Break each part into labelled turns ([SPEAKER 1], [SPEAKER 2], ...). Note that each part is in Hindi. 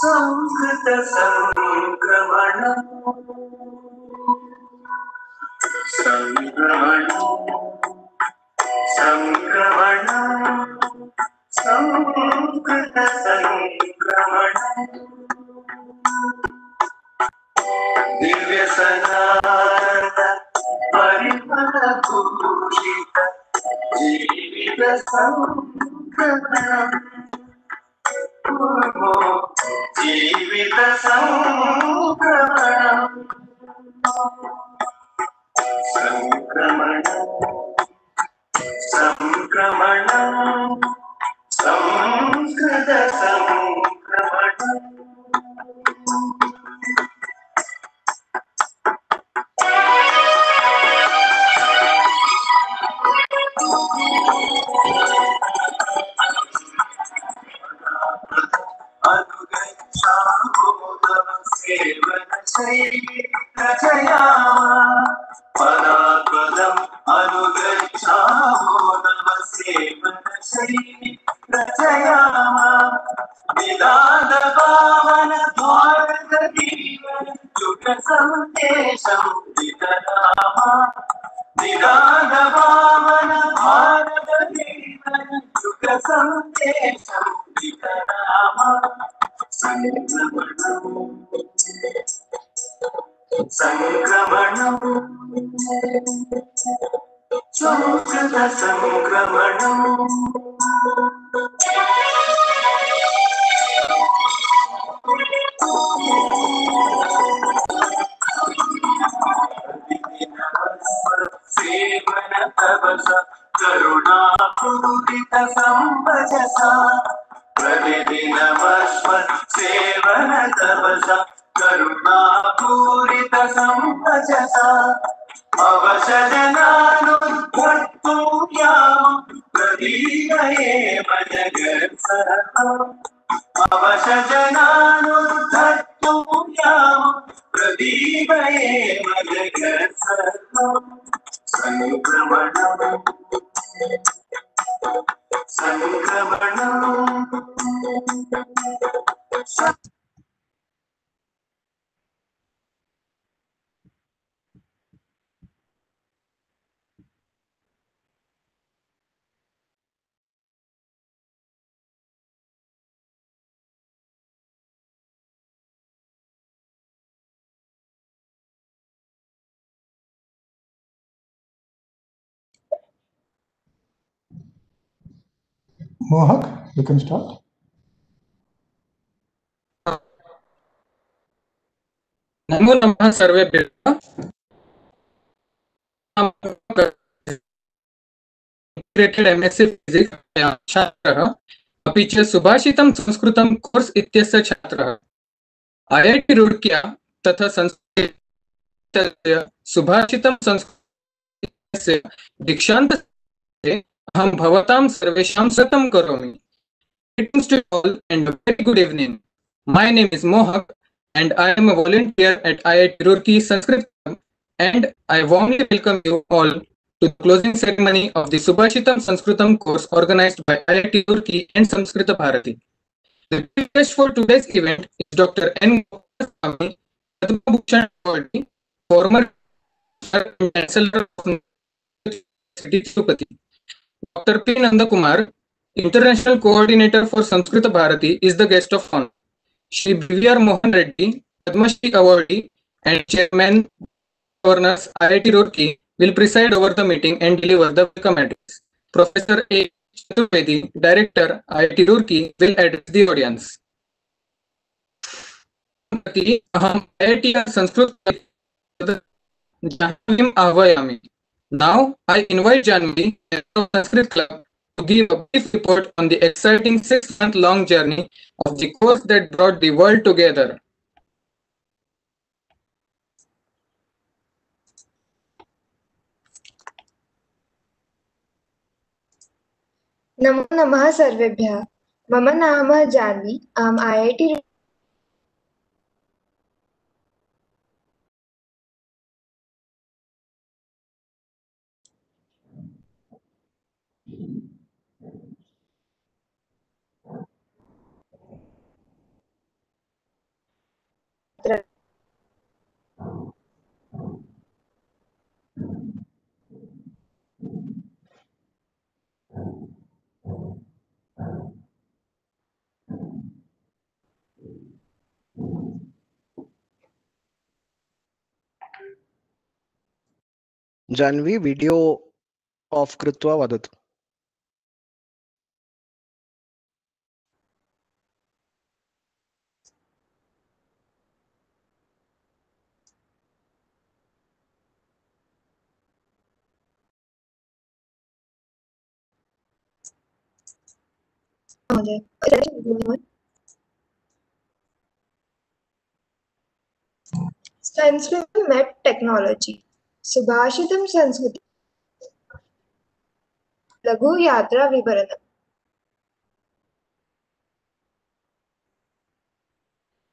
[SPEAKER 1] São os
[SPEAKER 2] Sai Ramanam
[SPEAKER 3] Sat
[SPEAKER 1] Mohak,
[SPEAKER 4] you can start. नमो नमः सर्वे
[SPEAKER 5] इंटीग्रेटेड एमएससी फिजिक्स छात्रः अपि च सुभाषितं संस्कृतं कोर्स् इत्यस्य छात्रः ऐऐटि रुड्क्या तथा संस्कृत सुभाषितं संस्कृतस्य दीक्षान्त अहं भवतां सर्वेषां स्वतं करोमि Greetings to all and a very good evening. My name is Mohak and I am a volunteer at IIT Roorkee Sanskrit and I warmly welcome you all to the closing ceremony of the Subhashitam Sanskritam course organized by IIT Roorkee and Sanskrita Bharati. The chief guest for today's event is Dr. N. Gopaswamy, Padma Bhushan Awardee, former chancellor of University Tirupati. Dr. P. Nandakumar, International Coordinator for Sanskrit Bharati, is the guest of honor. Shri B.V.R. Mohan Reddy, Padma Shri awardee, and Chairman Governors IIT Roorkee will preside over the meeting and deliver the welcome address. Professor A. Chaturvedi, Director, IIT Roorkee, will address the audience. अहम संस्कृत आह्वयामि Now, I invite Janvi and the Sanskrit Club to give a brief report on the exciting six-month-long journey of the course that brought the world together.
[SPEAKER 3] नमो नमः सर्वेभ्यः Mama नाम Janvi. I am IIT.
[SPEAKER 6] Jahnavi video off कृत्वा वदतु
[SPEAKER 3] Science met technology. सुभाषित संस्कृति लघु यात्रा विवरण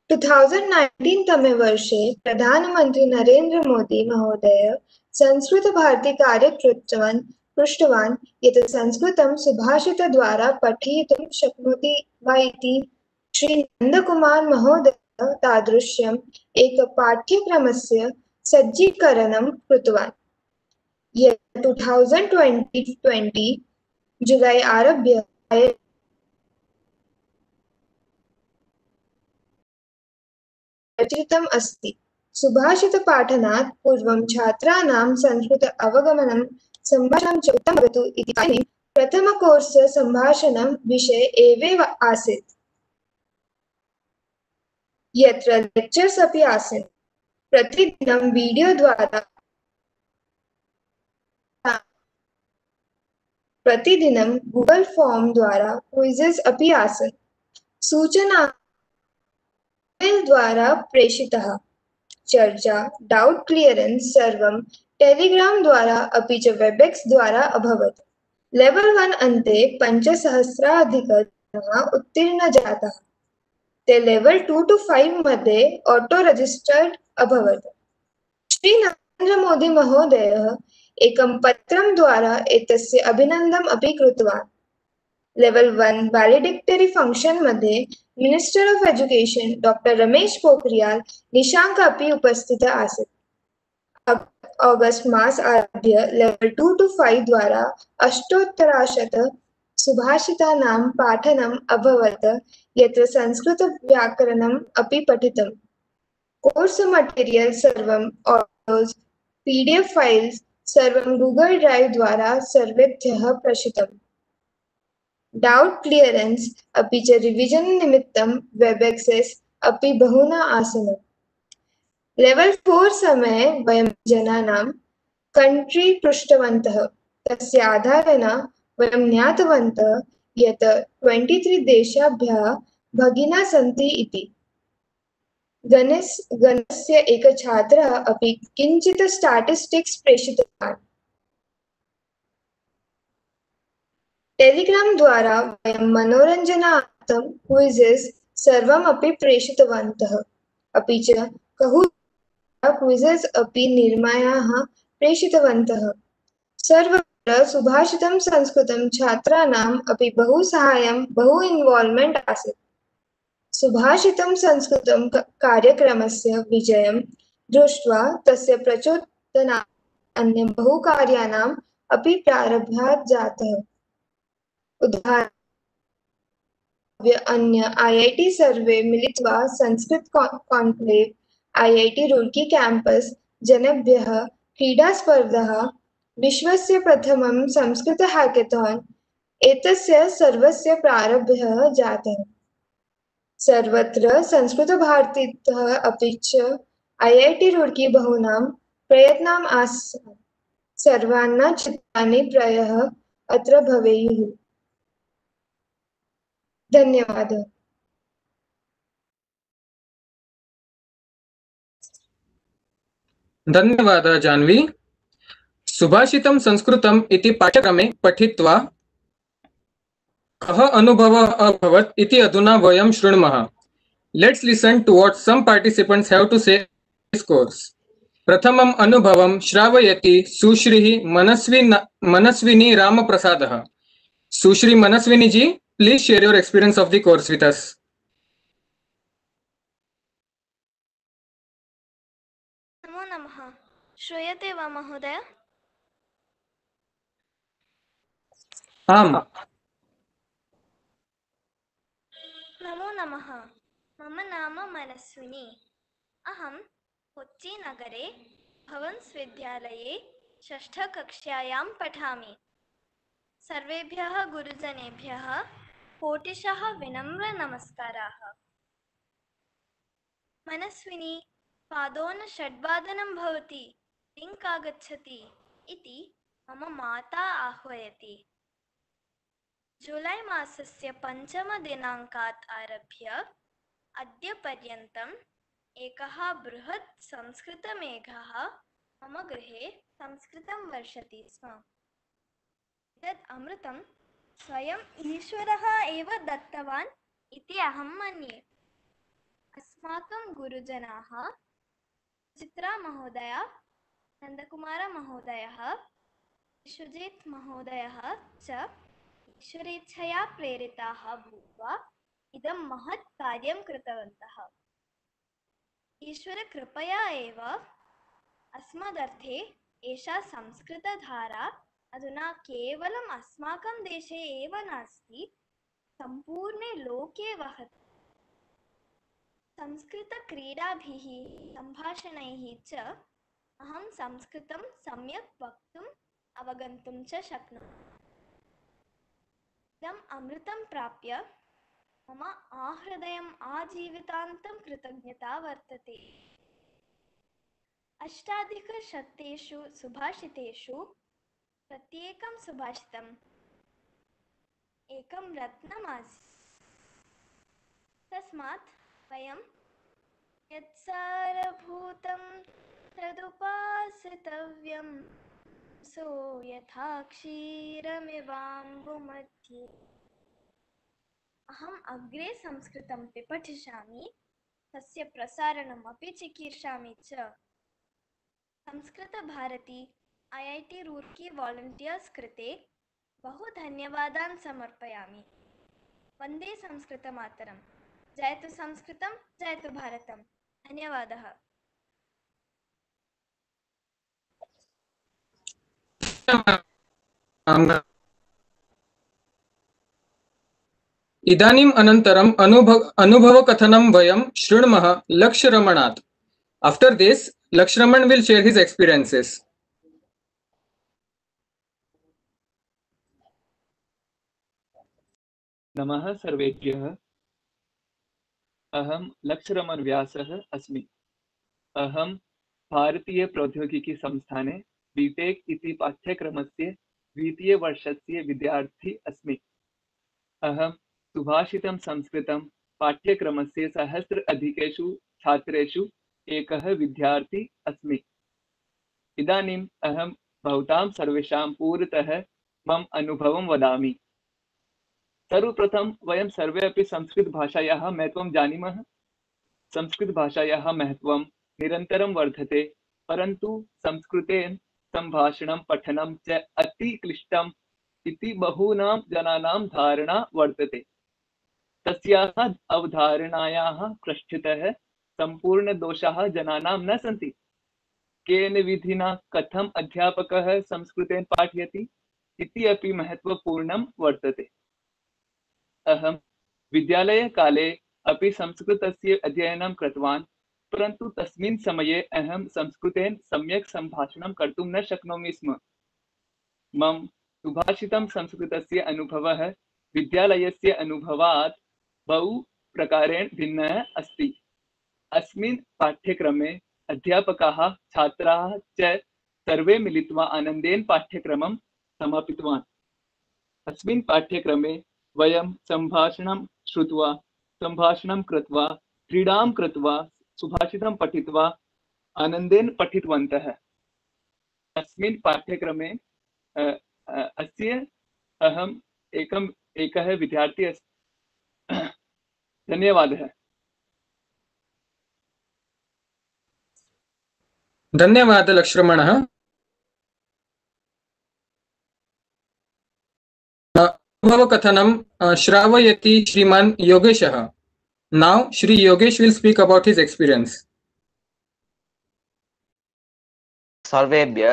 [SPEAKER 3] टू थाउजेंड नाइनटीन तमे वर्षे नरेंद्र मोदी महोदय संस्कृत संस्कृत सुभाषित द्वारा संस्कृतं शक्ति श्री नंदकुमार महोदय तादृश्यम एक पाठ्यक्रम से सज्जीकरणं कृतवान् यत् टु जुलाई ट्वेण्टि ट्वेण्टि जुलै आरभ्य रचितम् अस्ति सुभाषितपाठनात् पूर्वं छात्राणां संस्कृत अवगमनं संभाषण च उत्तमं भवतु इति कारणेन प्रथमकोर्स् सम्भाषणं विषये एव आसीत् यत्र लेक्चर्स् अपि आसन् प्रतिदिन वीडियो द्वारा प्रतिदिन गूगल फॉर्म द्वारा क्विजेस अभी आसन सूचना द्वारा प्रेषित चर्चा डाउट क्लियरेंस सर्व टेलीग्राम द्वारा अभी च वेबेक्स द्वारा वन अंते पंच अन्ते उत्तीर्ण जाता ते लेवल टू टू फाइव मध्य ऑटो रजिस्टर्ड अभवत श्री महोदय एक पत्र द्वारा एक अभिनंदन अभी लेवल वन वैलिडिक्टरी फंक्शन मध्य मध्ये of education doctor Ramesh Pokhriyal Nishank अभी उपस्थित आसीत् ऑगस्ट मास आरभ्य लेवल टू टू फाइव द्वारा अष्टोत्तराशत सुभाषितानां पाठनम अभवत यत्र संस्कृतव्याकरणम् अभी पठितम् course material सर्वम audios pdf files सर्वम गूगल ड्राइव द्वारा सर्वेभ्यः प्रशित डाउट क्लियरेन्स् अपि च निमित्त वेब वेब् अभी बहुना आसन लेवल फोर् समय वयं जनानां कण्ट्री पृष्टवन्तः वह आधारेण वयं ज्ञातवन्तः यत् ट्वेण्टि भगिना सन्ति गणस् गणस्य एकः छात्रः अपि किञ्चित् द्वारा मनोरंजना मनोरञ्जनार्थं क्विजेस् सर्वमपि अभी अपि च कहू क्विजेस् अपि निर्मायाः प्रेषितवन्तः बहु सहाय बहु इन्वाल्व्मेण्ट् आसत संस्कृत कार्यक्रम से विजय दृष्टि तर प्रचोदना अन्य बहु कार्याणाम् अभी प्रारब्धात् जाता उदाहरण अन्य आईआईटी सर्वे मिलित्वा Sanskrit conclave IIT Roorkee campus जनभ्य क्रीडास्पर्धः विश्व प्रथम संस्कृत हैकेथॉन् एक सर्वस्य जाता है सर्वत्र संस्कृतभारतीतः अपि च ऐ ऐ टी रुडकी बहूनां प्रयत्नाम् आस सर्वाण्णा चित्राणि प्रय अत्र धन्यवाद
[SPEAKER 5] धन्यवाद जाह्नवी सुभाषित संस्कृत इति पठि कः अनुभवः अभवत् इति अधुना वयं शृण्मः लेट्स् लिसन् टु वाट् से अनुभवं श्रावयति सुश्रीः मनस्विनी रामप्रसादः Sushri Manaswini ji please share your experience of the course with us
[SPEAKER 2] श्रूयते वा महोदय आम् नमो नमः मम नाम मनस्विनी अहं कोच्चिनगरे भवन्स्विद्यालये षष्ठकक्षायां पठामि सर्वेभ्यः गुरुजनेभ्यः कोटिशः विनम्रनमस्काराः मनस्विनी पादोनषड्वादनं भवति लिङ्क् आगच्छति इति मम माता आह्वयति जुलै मासस्य पञ्चमदिनाङ्कात् आरभ्य अद्य पर्यन्तम् एकः बृहत् संस्कृतमेघः मम गृहे संस्कृतं वर्षति स्म तत् अमृतं स्वयम् ईश्वरः एव दत्तवान् इति अहं मन्ये अस्माकं गुरुजनाः चित्रामहोदया नन्दकुमारमहोदयः विश्वजित् महोदयः च ईश्वरेच्छया प्रेरिताः भूत्वा इदं महत् कार्यं कृतवन्तः ईश्वरकृपया एव अस्मदर्थे एषा संस्कृतधारा अधुना केवलम् अस्माकं देशे एव नास्ति सम्पूर्णे लोके वहति संस्कृतक्रीडाभिः सम्भाषणैः च अहं संस्कृतं सम्यक् वक्तुम् अवगन्तुं च शक्नोमि अमृतं प्राप्य मम आहृदयम् आजीवितान्तं कृतज्ञता वर्तते अष्टाधिकशतेषु सुभाषितेषु प्रत्येकं सुभाषितम् एकं रत्नम् आसीत् तस्मात् वयं यत्सारभूतं तदुपासितव्यम् सो यथा मध्ये अहम् अग्रे संस्कृत पिपठिष्यामि तस्य प्रसारणम् चिकीर्षा चिकीर्षामि च संस्कृतभारती ऐ ऐ टि रूर्की वालण्टियर्स् कृते बहु धन्यवादान् समर्पयामि वन्दे संस्कृतमातरं जयतु संस्कृतं जयतु भारतं धन्यवादः
[SPEAKER 5] इदानीम् अनन्तरम् अनुभव अनुभवकथनं वयं शृण्मः लक्ष्यरमणात् after this Lakshyaraman will share his experiences
[SPEAKER 4] नमः सर्वेभ्यः अहं लक्ष्यरमन् व्यासः अस्मि अहं भारतीयप्रौद्योगिकीसंस्थाने बीटेक इति पाठ्यक्रमस्य द्वितीयवर्षस्य विद्यार्थी अस्मि अहं सुभाषितं संस्कृतं पाठ्यक्रमस्य सहस्र अधिकेषु छात्रेषु एकः विद्यार्थी अस्मि इदानीम् अहं भवतां सर्वेषां पूर्वतः मम अनुभवं वदामि सर्वप्रथम वयं सर्वे अपि संस्कृतभाषायाः महत्त्वं जानीमः संस्कृतभाषायाः महत्त्वं निरन्तरं वर्धते परन्तु संस्कृतेन संभाषण पठन च अतिक्लिष्टम् इति बहूनां जनानां धारणा वर्तते तस्याः अवधारणायाः पृष्ठतः सम्पूर्णदोषाः जनानां न सन्ति केन विधिना कथम अध्यापकः संस्कृतेन पाठयति इति अपि है वर्तते विद्यालय विद्यालयकाले अपि संस्कृतस्य अध्ययनं कृतवान् परंतु तस्मिन् समये अहं संस्कृतेन सम्यक् सम्भाषणं कर्तुं न शक्नोमि स्म मम सुभाषितं संस्कृतस्य अनुभवः विद्यालयस्य अनुभवात् बहु प्रकारेण भिन्नः अस्ति अस्मिन् पाठ्यक्रमे अध्यापकाः छात्राः च सर्वे मिलित्वा आनन्देन पाठ्यक्रमं समापितवान् अस्मिन् पाठ्यक्रमे वयं सम्भाषणं श्रुत्वा सम्भाषणं कृत्वा क्रीडां कृत्वा सुभाषित पठित्वा आनंदेन पठितवन्तः अस्मिन् पाठ्यक्रमे अस्य अहम् एकम् एकः विद्यार्थी अस् धन्यवादः
[SPEAKER 5] धन्यवाद लक्ष्मणः अनुभवकथनं श्रावयति श्रीमान् योगेशः Now Sri Yogesh will speak about his experience.
[SPEAKER 7] सर्वेभ्य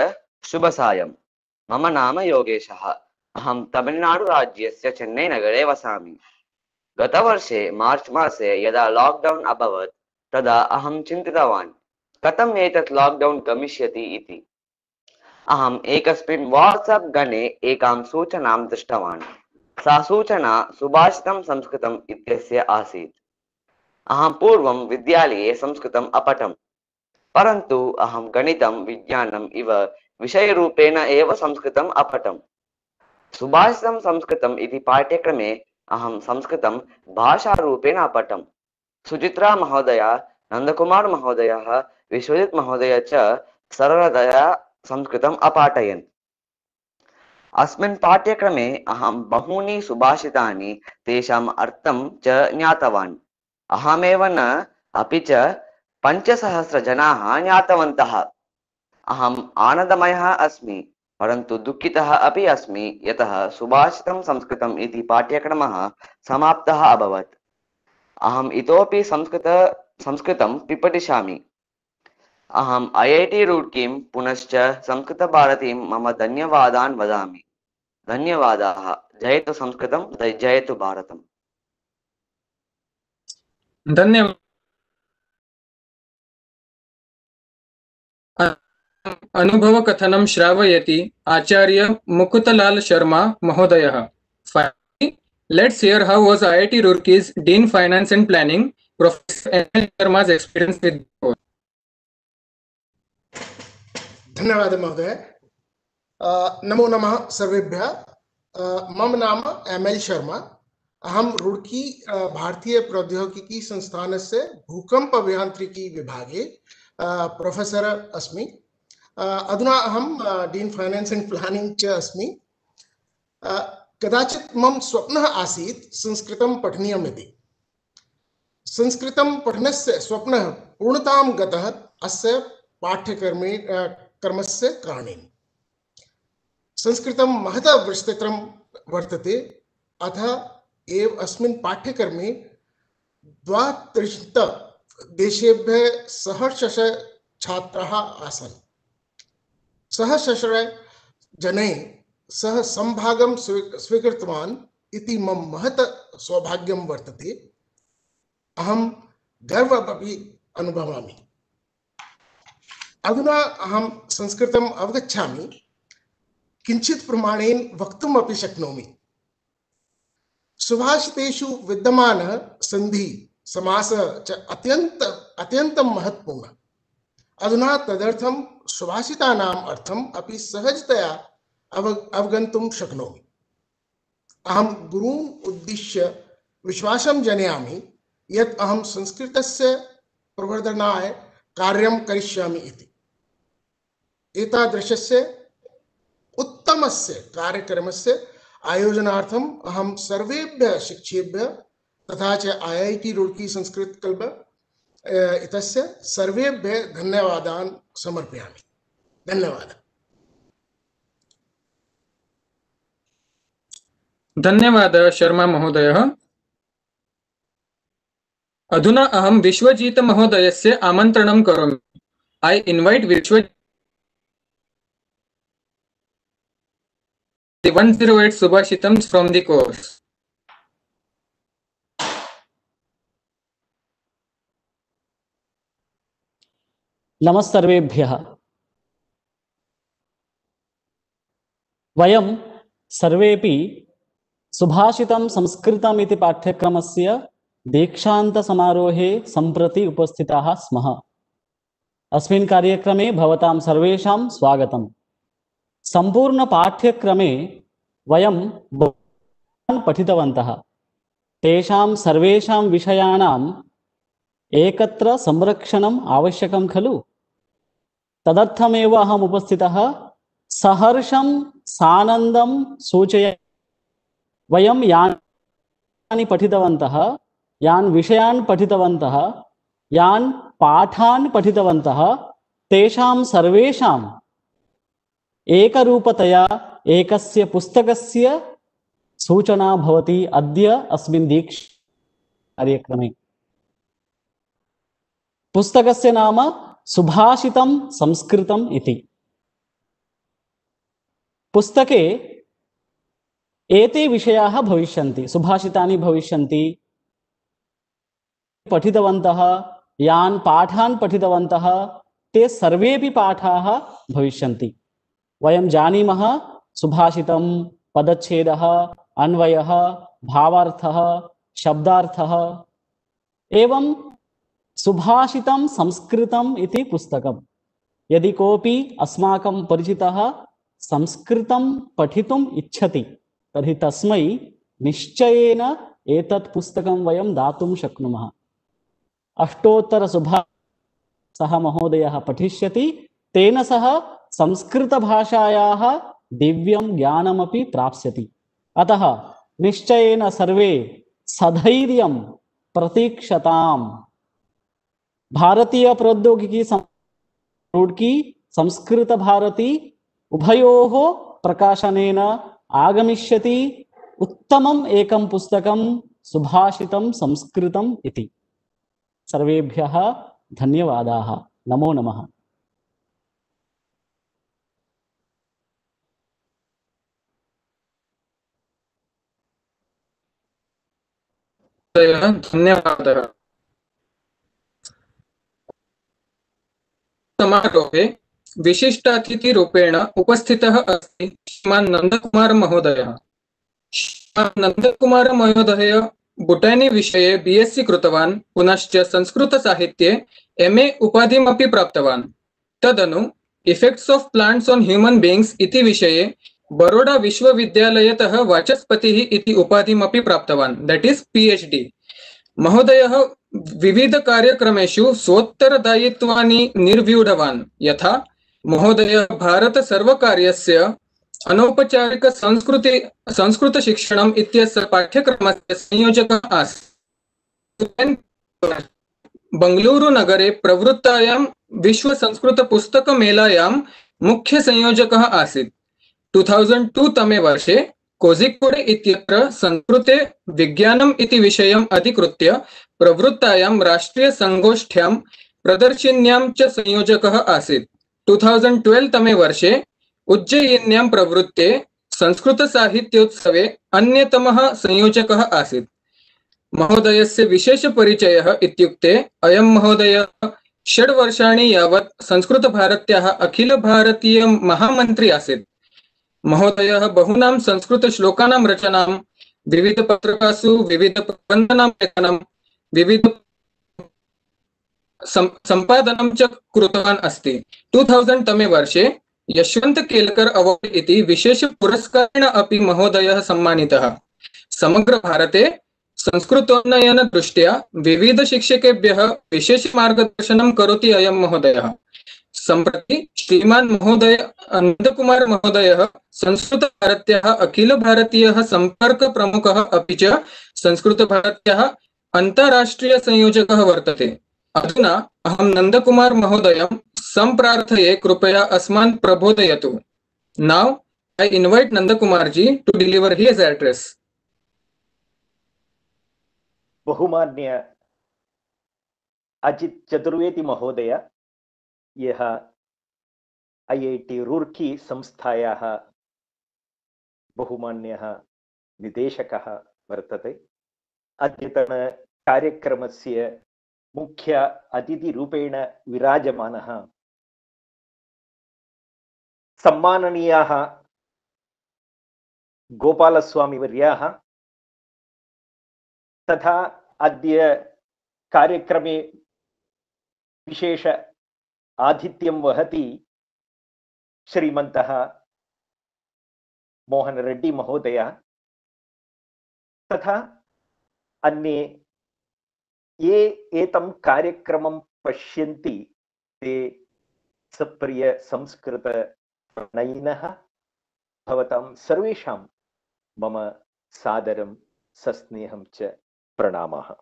[SPEAKER 7] शुभसायं मम नाम योगेशः अहं तमिळनाडुराज्यस्य चेन्नैनगरे वसामि गतवर्षे मार्च् मासे यदा लाक्डौन् अभवत् तदा अहं चिन्तितवान् कथम् एतत् लाक्डौन् गमिष्यति इति अहम् एकस्मिन् वाट्सप् गणे एकां सूचनां दृष्टवान् सा सूचना सुभाषितं संस्कृतम् इत्यस्य आसीत् अहम पूर्व विद्यालये संस्कृत अपठम परन्तु अहम गणित विज्ञान इव विषयरूपेण एव संस्कृतम् अपठम् सुभाषितं संस्कृतम् इति पाठ्यक्रमे अहं संस्कृतं भाषारूपेण अपठम् सुचित्रा महोदया नन्दकुमार महोदय विश्वजित् महोदय च सरलतया संस्कृत अपाठयन् अस्मिन् पाठ्यक्रमे अहं बहूनि सुभाषितानि तेषाम् अर्थं च ज्ञातवान् अहमेव न अपि च पञ्चसहस्रजनाः ज्ञातवन्तः अहम् आनन्दमयः अस्मि परन्तु दुःखितः अपि अस्मि यतः सुभाषितं संस्कृतम् इति पाठ्यक्रमः समाप्तः अभवत् अहम् इतोपि संस्कृत संस्कृतं पिपठिष्यामि अहम् ऐ ऐ टि रुड्किं पुनश्च संस्कृतभारतीं मम धन्यवादान् वदामि धन्यवादाः जयतु संस्कृतं जयतु भारतम्
[SPEAKER 5] धन्यवाद कथनम श्रावयति आचार्य मुकुतलाल शर्मा महोदय let's hear how was IIT Roorkee's dean finance and planning professor NL Sharma's experience with
[SPEAKER 8] धन्यवाद महोदय नमो नमः सर्वेभ्यः मम नाम एमएल शर्मा अहम रुडकी से भूकंप अभियांत्रिकी विभागे प्रोफेसर अस्मि अधुना अहम डीन फाइनेंस एंड प्लानिंग च अस्मि कदाचित मम स्वप्नः आसीत् संस्कृत पठनीय संस्कृत पठन से स्वप्न पूर्णता गतः अस्य पाठ्यक्रमे कर्मस्य कारणेन संस्कृतं विस्तृत वर्त वर्तते अतः एव अस्मिन् पाठ्यक्रमे द्वात्रिंशत्देशेभ्यः सहर्षश छात्राः आसन् सहर्षश जनैः सः सम्भागं स्वी स्वीकृतवान् इति मम महत् सौभाग्यं वर्तते अहं गर्वमपि अनुभवामि अधुना अहं संस्कृतम् अवगच्छामि किञ्चित् प्रमाणेन वक्तुमपि शक्नोमि सुभाषितेषु विद्यमान संधि समास च अत्यंत अत्यंत महत्वपूर्ण अधुना तदर्थम सुभाषितानाम अर्थम अपि सहजतया अव अवगन्तुं शक्नोमि अहम गुरुम् उद्दिश्य विश्वासं जनयामि यत् अहम संस्कृतस्य प्रवर्धनाय कार्यं करिष्यामि इति एतादृशस्य उत्तमस्य कार्यक्रमस्य आयोजनार्थम अहम सर्वेभ्य शिक्षेभ्य तथा च I T Roorkee Sanskrit club इतस्य सर्वेभ्य धन्यवाद समर्पयामि धन्यवाद
[SPEAKER 5] धन्यवाद शर्मा महोदय अधुना महोदय से आमंत्रण करोमि I invite Vishwajeet the 108 Subhashitams from the course.
[SPEAKER 9] नमस्सर्वेभ्यः वयं सर्वेपि सुभाषितं संस्कृतमिति पाठ्यक्रमस्य दीक्षान्तसमारोहे सम्प्रति उपस्थिताः स्मः अस्मिन् कार्यक्रमे भवतां सर्वेषां स्वागतम् सम्पूर्णपाठ्यक्रमे वयं बहु पठितवन्तः तेषां सर्वेषां विषयाणाम् एकत्र संरक्षणम् आवश्यकं खलु तदर्थमेव अहम् उपस्थितः सहर्षं सानन्दं सूचय वयं यानि पठितवन्तः यान् विषयान् पठितवन्तः यान् पाठान् पठितवन्तः तेषां सर्वेषां एकरूपतया एकस्य पुस्तकस्य सूचना भवति अद्य अस्मिन् दीक्ष कार्यक्रमे पुस्तकस्य नाम सुभाषितं संस्कृतम् इति पुस्तके एते विषयाः भविष्यन्ति सुभाषितानि भविष्यन्ति पठितवन्तः यान् पाठान् पठितवन्तः ते सर्वेपि पाठाः भविष्यन्ति वयं जानी सुभाषितं पदच्छेदः अन्वय भावार्थः शब्द एवं सुभाषितं संस्कृतम् इति यदि कोपी अस्माक परिचितः संस्कृतं पठितुम् इच्छति तर्हि तस्मै निश्चयेन एतत् पुस्तकं वयं दातुं शक्नुमः अष्टोत्तरसुभा सः महोदयः पठिष्यति तेन सह संस्कृत भाषाया दिव्यं ज्ञानमपि प्राप्स्यति अतः निश्चयेन सर्वे सधैर्यं प्रतीक्षताम् भारतीय प्रौद्योगिकी रोड संस्कृत भारती उभयोः प्रकाशनेन आगमिष्यति उत्तमम् एकं पुस्तकं सुभाषितं संस्कृतम् इति सर्वेभ्यः धन्यवादाः नमो नमः
[SPEAKER 5] धन्यवाद समारोहे विशिष्टातिथिरूपेण उपस्थितः अस्ति श्रीमान् नन्दकुमारमहोदयः श्रीमान् नन्दकुमारमहोदय बुटानी विषये बी एस् सी कृतवान् पुनश्च संस्कृतसाहित्ये एम् ए उपाधिमपि प्राप्तवान् तदनु effects of plants on human beings इति विषये बरोडा विश्वविद्यालयतः वाचस्पतिः इति उपाधिमपि प्राप्तवान् that is P H D महोदयः विविधकार्यक्रमेषु सोत्तरदायित्वानि निर्व्यूढवान् यथा महोदयः भारतसर्वकारस्य अनौपचारिकसंस्कृति संस्कृतशिक्षणम् इत्यस्य पाठ्यक्रमस्य संयोजकः आसीत् बङ्गलूरुनगरे प्रवृत्तायां मुख्य संयोजक आसीत् टु थौसण्ड् टु तमे वर्षे कोझिकोड् इत्यत्र संस्कृते विज्ञानम् इति विषयम् अधिकृत्य प्रवृत्तायां राष्ट्रीयसङ्गोष्ठ्यां प्रदर्शिन्यां च संयोजकः आसीत् टु थौसण्ड् ट्वेल्व् तमे वर्षे उज्जयिन्यां प्रवृत्ते संस्कृतसाहित्योत्सवे अन्यतमः संयोजकः आसीत् महोदयस्य विशेषपरिचयः इत्युक्ते अयं महोदयः षड्वर्षाणि यावत् संस्कृतभारत्याः अखिलभारतीयमहामन्त्री आसीत् महोदय बहूनां संस्कृतश्लोकानां रचनां विविधपत्रकासु विविधप्रबन्धनां लेखनं विविध सम्पादनं च कृतवान् अस्ति टु थौसण्ड् तमे वर्षे यशवन्त केलकर अवार्ड इति विशेषपुरस्कारेण अपि महोदयः सम्मानितः समग्रभारते संस्कृतोन्नयनदृष्ट्या विविधशिक्षकेभ्यः विशेषमार्गदर्शनं करोति अयं महोदयः संप्रति श्रीमान महोदय अनन्तकुमार अखिल भारतीय संपर्क प्रमुख अपि च संयोजक वर्त है अधुना अहं नन्दकुमार महोदय सम्प्रार्थये कृपया अस्मा प्रबोधयतु now I invite
[SPEAKER 10] Nandakumar ji to deliver his address बहुमान्य अजित चतुर्वेदी महोदय यः ऐ ऐ टि रूर्की संस्थायाः बहुमान्यः निदेशकः वर्तते मुख्य अतिथिपेण विराजमानः सम्माननीयाः गोपालस्वामिवर्याः तथा अद्य कार्यक्रम विशेष आतिथ्यं वहति श्रीमंत मोहन रेड्डी महोदय तथा अन्ये ये एतं कार्यक्रमं पश्यन्ति ते सप्रिय संस्कृत सप्रियसंस्कृतप्रणयिनः भवतां सर्वेषां मम सादरं सस्नेहं च प्रणामः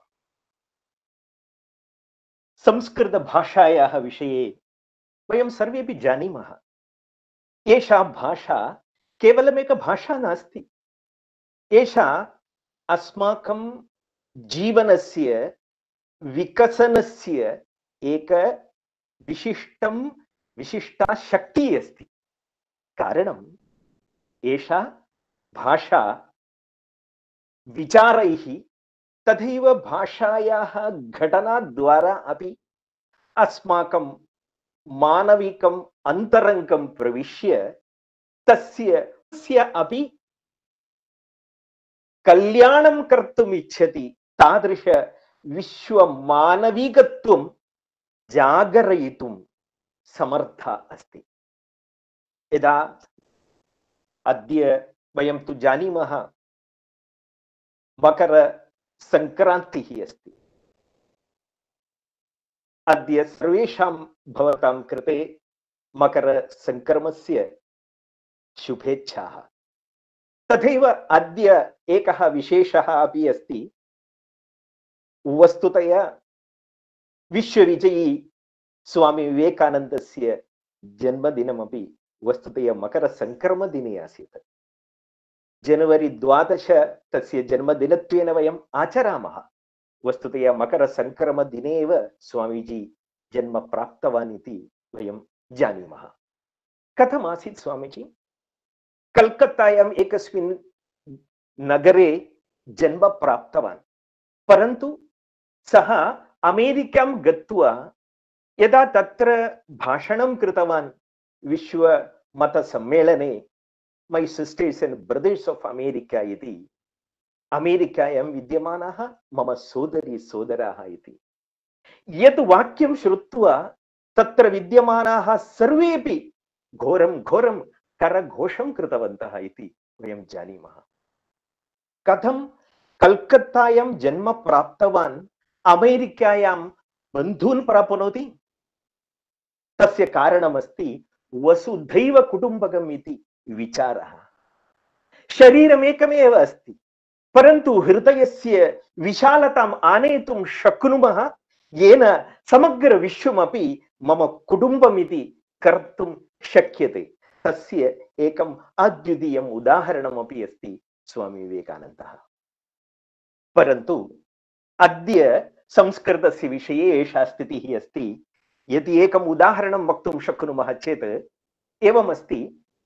[SPEAKER 10] संस्कृत भाषायाः विषये वयं सर्वेपि जानीमः एषा भाषा केवलमेक भाषा नास्ति एषा अस्माकं जीवनस्य विकसनस्य एक विशिष्टं विशिष्टा शक्तिः अस्ति कारणम् एषा भाषा विचारैः तथैव भाषायाः घटनाद्वारा अपि अस्माकं मानविकम् अन्तरङ्गं प्रविश्य तस्य तस्य अपि कल्याणं कर्तुम् इच्छति तादृश विश्वमानविकत्वं जागरयितुं समर्था अस्ति यदा अद्य वयं तु जानीमः मकरसङ्क्रान्तिः अस्ति अद्य सर्वेषां भवतां कृते मकरसङ्क्रमस्य शुभेच्छाः तथैव अद्य एकः विशेषः अपि अस्ति वस्तुतया विश्वविजयी स्वामीविवेकानन्दस्य जन्मदिनमपि वस्तुतया मकरसङ्क्रमदिने आसीत् जनवरी द्वादश तस्य जन्मदिनत्वेन वयम् आचरामः वस्तुतया संक्रम दिन स्वामीजी जन्म प्राप्त इति वयं कथम आसी स्वामीजी कल्कत्तायाम् एक नगरे जन्म प्राप्त पर अमेरिका अमेरिकां गत्वा यदा तत्र विश्व मत सम्मेलने my sisters and brothers of America अमेरिकायां विद्यमानाः मम सोदरी सोदराः इति यत् वाक्यं श्रुत्वा तत्र विद्यमानाः सर्वेपि घोरं घोरं करघोषं कृतवन्तः इति वयं जानीमः कथं कल्कत्तायां जन्म प्राप्तवान् अमेरिकायां बन्धून् प्राप्नोति तस्य कारणमस्ति वसुधैव इति विचारः शरीरमेकमेव अस्ति परन्तु हृदयस्य विशालताम् आनेतुं शक्नुमः येन समग्रविश्वमपि मम कुटुम्बमिति कर्तुं शक्यते तस्य एकम् अद्वितीयम् अस्त अस्ति स्वामी विवेकानन्दः परन्तु अद्य संस्कृतस्य विषये एषा स्थितिः अस्ति यदि एकम् उदाहरणं वक्तुं शक्नुमः चेत्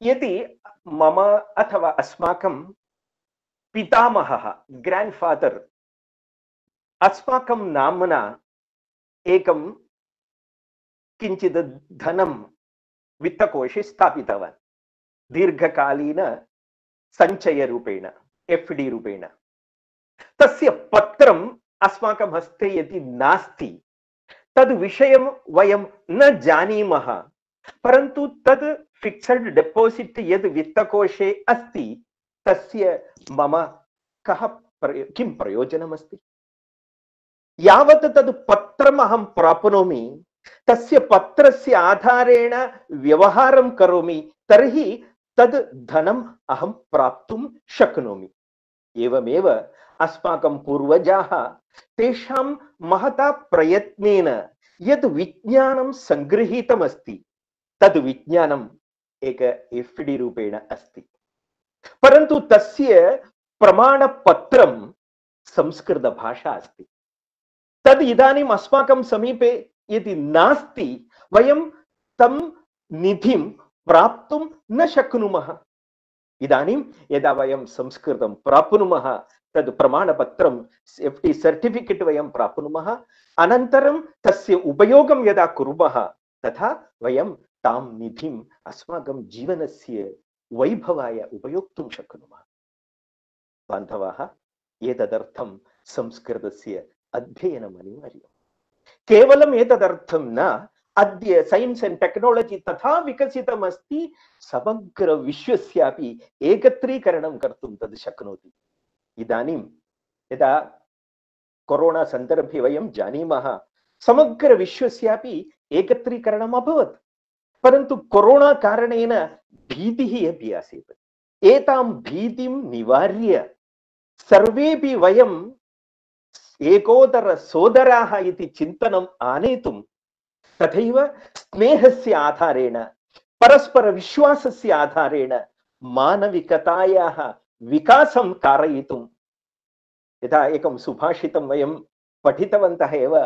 [SPEAKER 10] यदि मम अथवा अस्माकं पितामहः ग्राण्ड् फादर् अस्माकं नाम्ना एकं किञ्चित् धनं वित्तकोशे स्थापितवान् दीर्घकालीन सञ्चयरूपेण एफ् डि रूपेण तस्य पत्रम् अस्माकं हस्ते यदि नास्ति तद् विषयं वयं न जानीमः परन्तु तद् फिक्सड् डेपोसिट् यद् वित्तकोशे अस्ति तस्य मम कः प्रयो किं प्रयोजनमस्ति यावत् तद् पत्रम् अहं प्राप्नोमि तस्य पत्रस्य आधारेण व्यवहारं करोमि तर्हि तद् धनम् अहं प्राप्तुं शक्नोमि एवमेव अस्माकं पूर्वजाः तेषां महता प्रयत्नेन यद् विज्ञानं सङ्गृहीतमस्ति तद् विज्ञानम् एक एफ् रूपेण अस्ति परन्तु तस्य प्रमाणपत्रं संस्कृतभाषा अस्ति तद् इदानीम् अस्माकं समीपे यदि नास्ति वयं तं निधिं प्राप्तुं न शक्नुमः इदानीं यदा वयं संस्कृतं प्राप्नुमः तद् प्रमाणपत्रं एफ् टी सर्टिफिकेट् वयं प्राप्नुमः अनन्तरं तस्य उपयोगं यदा कुर्मः तथा वयं तां निधिम् अस्माकं जीवनस्य वैभवाय उपयोक्त शक्नु बान्धवाः एतदर्थं संस्कृतस्य अध्ययनम् अनिवार्यम् केवलम् एतदर्थं न अद्य सैन्स् एंड टेक्नोलॉजी तथा विकसितमस्ति समग्रविश्वस्यापि एकत्रीकरणं कर्तुं तद् शक्नोति इदानीं यदा कोरोना सन्दर्भे वयं जानीमः समग्रविश्वस्यापि एकत्रीकरणम् अभवत् परन्तु कोरोणाकारणेन भीति अभी आसीत् एतां भीतिं निवार्य सर्वेपि वयं एकोदरसोदराः इति चिन्तनम् आनेतुं तथैव से आधारेण परस्परविश्वासस्य आधारेण मानविकतायाः विकासं कारयितुं यथा एकं सुभाषितं वयं पठितवन्तः एव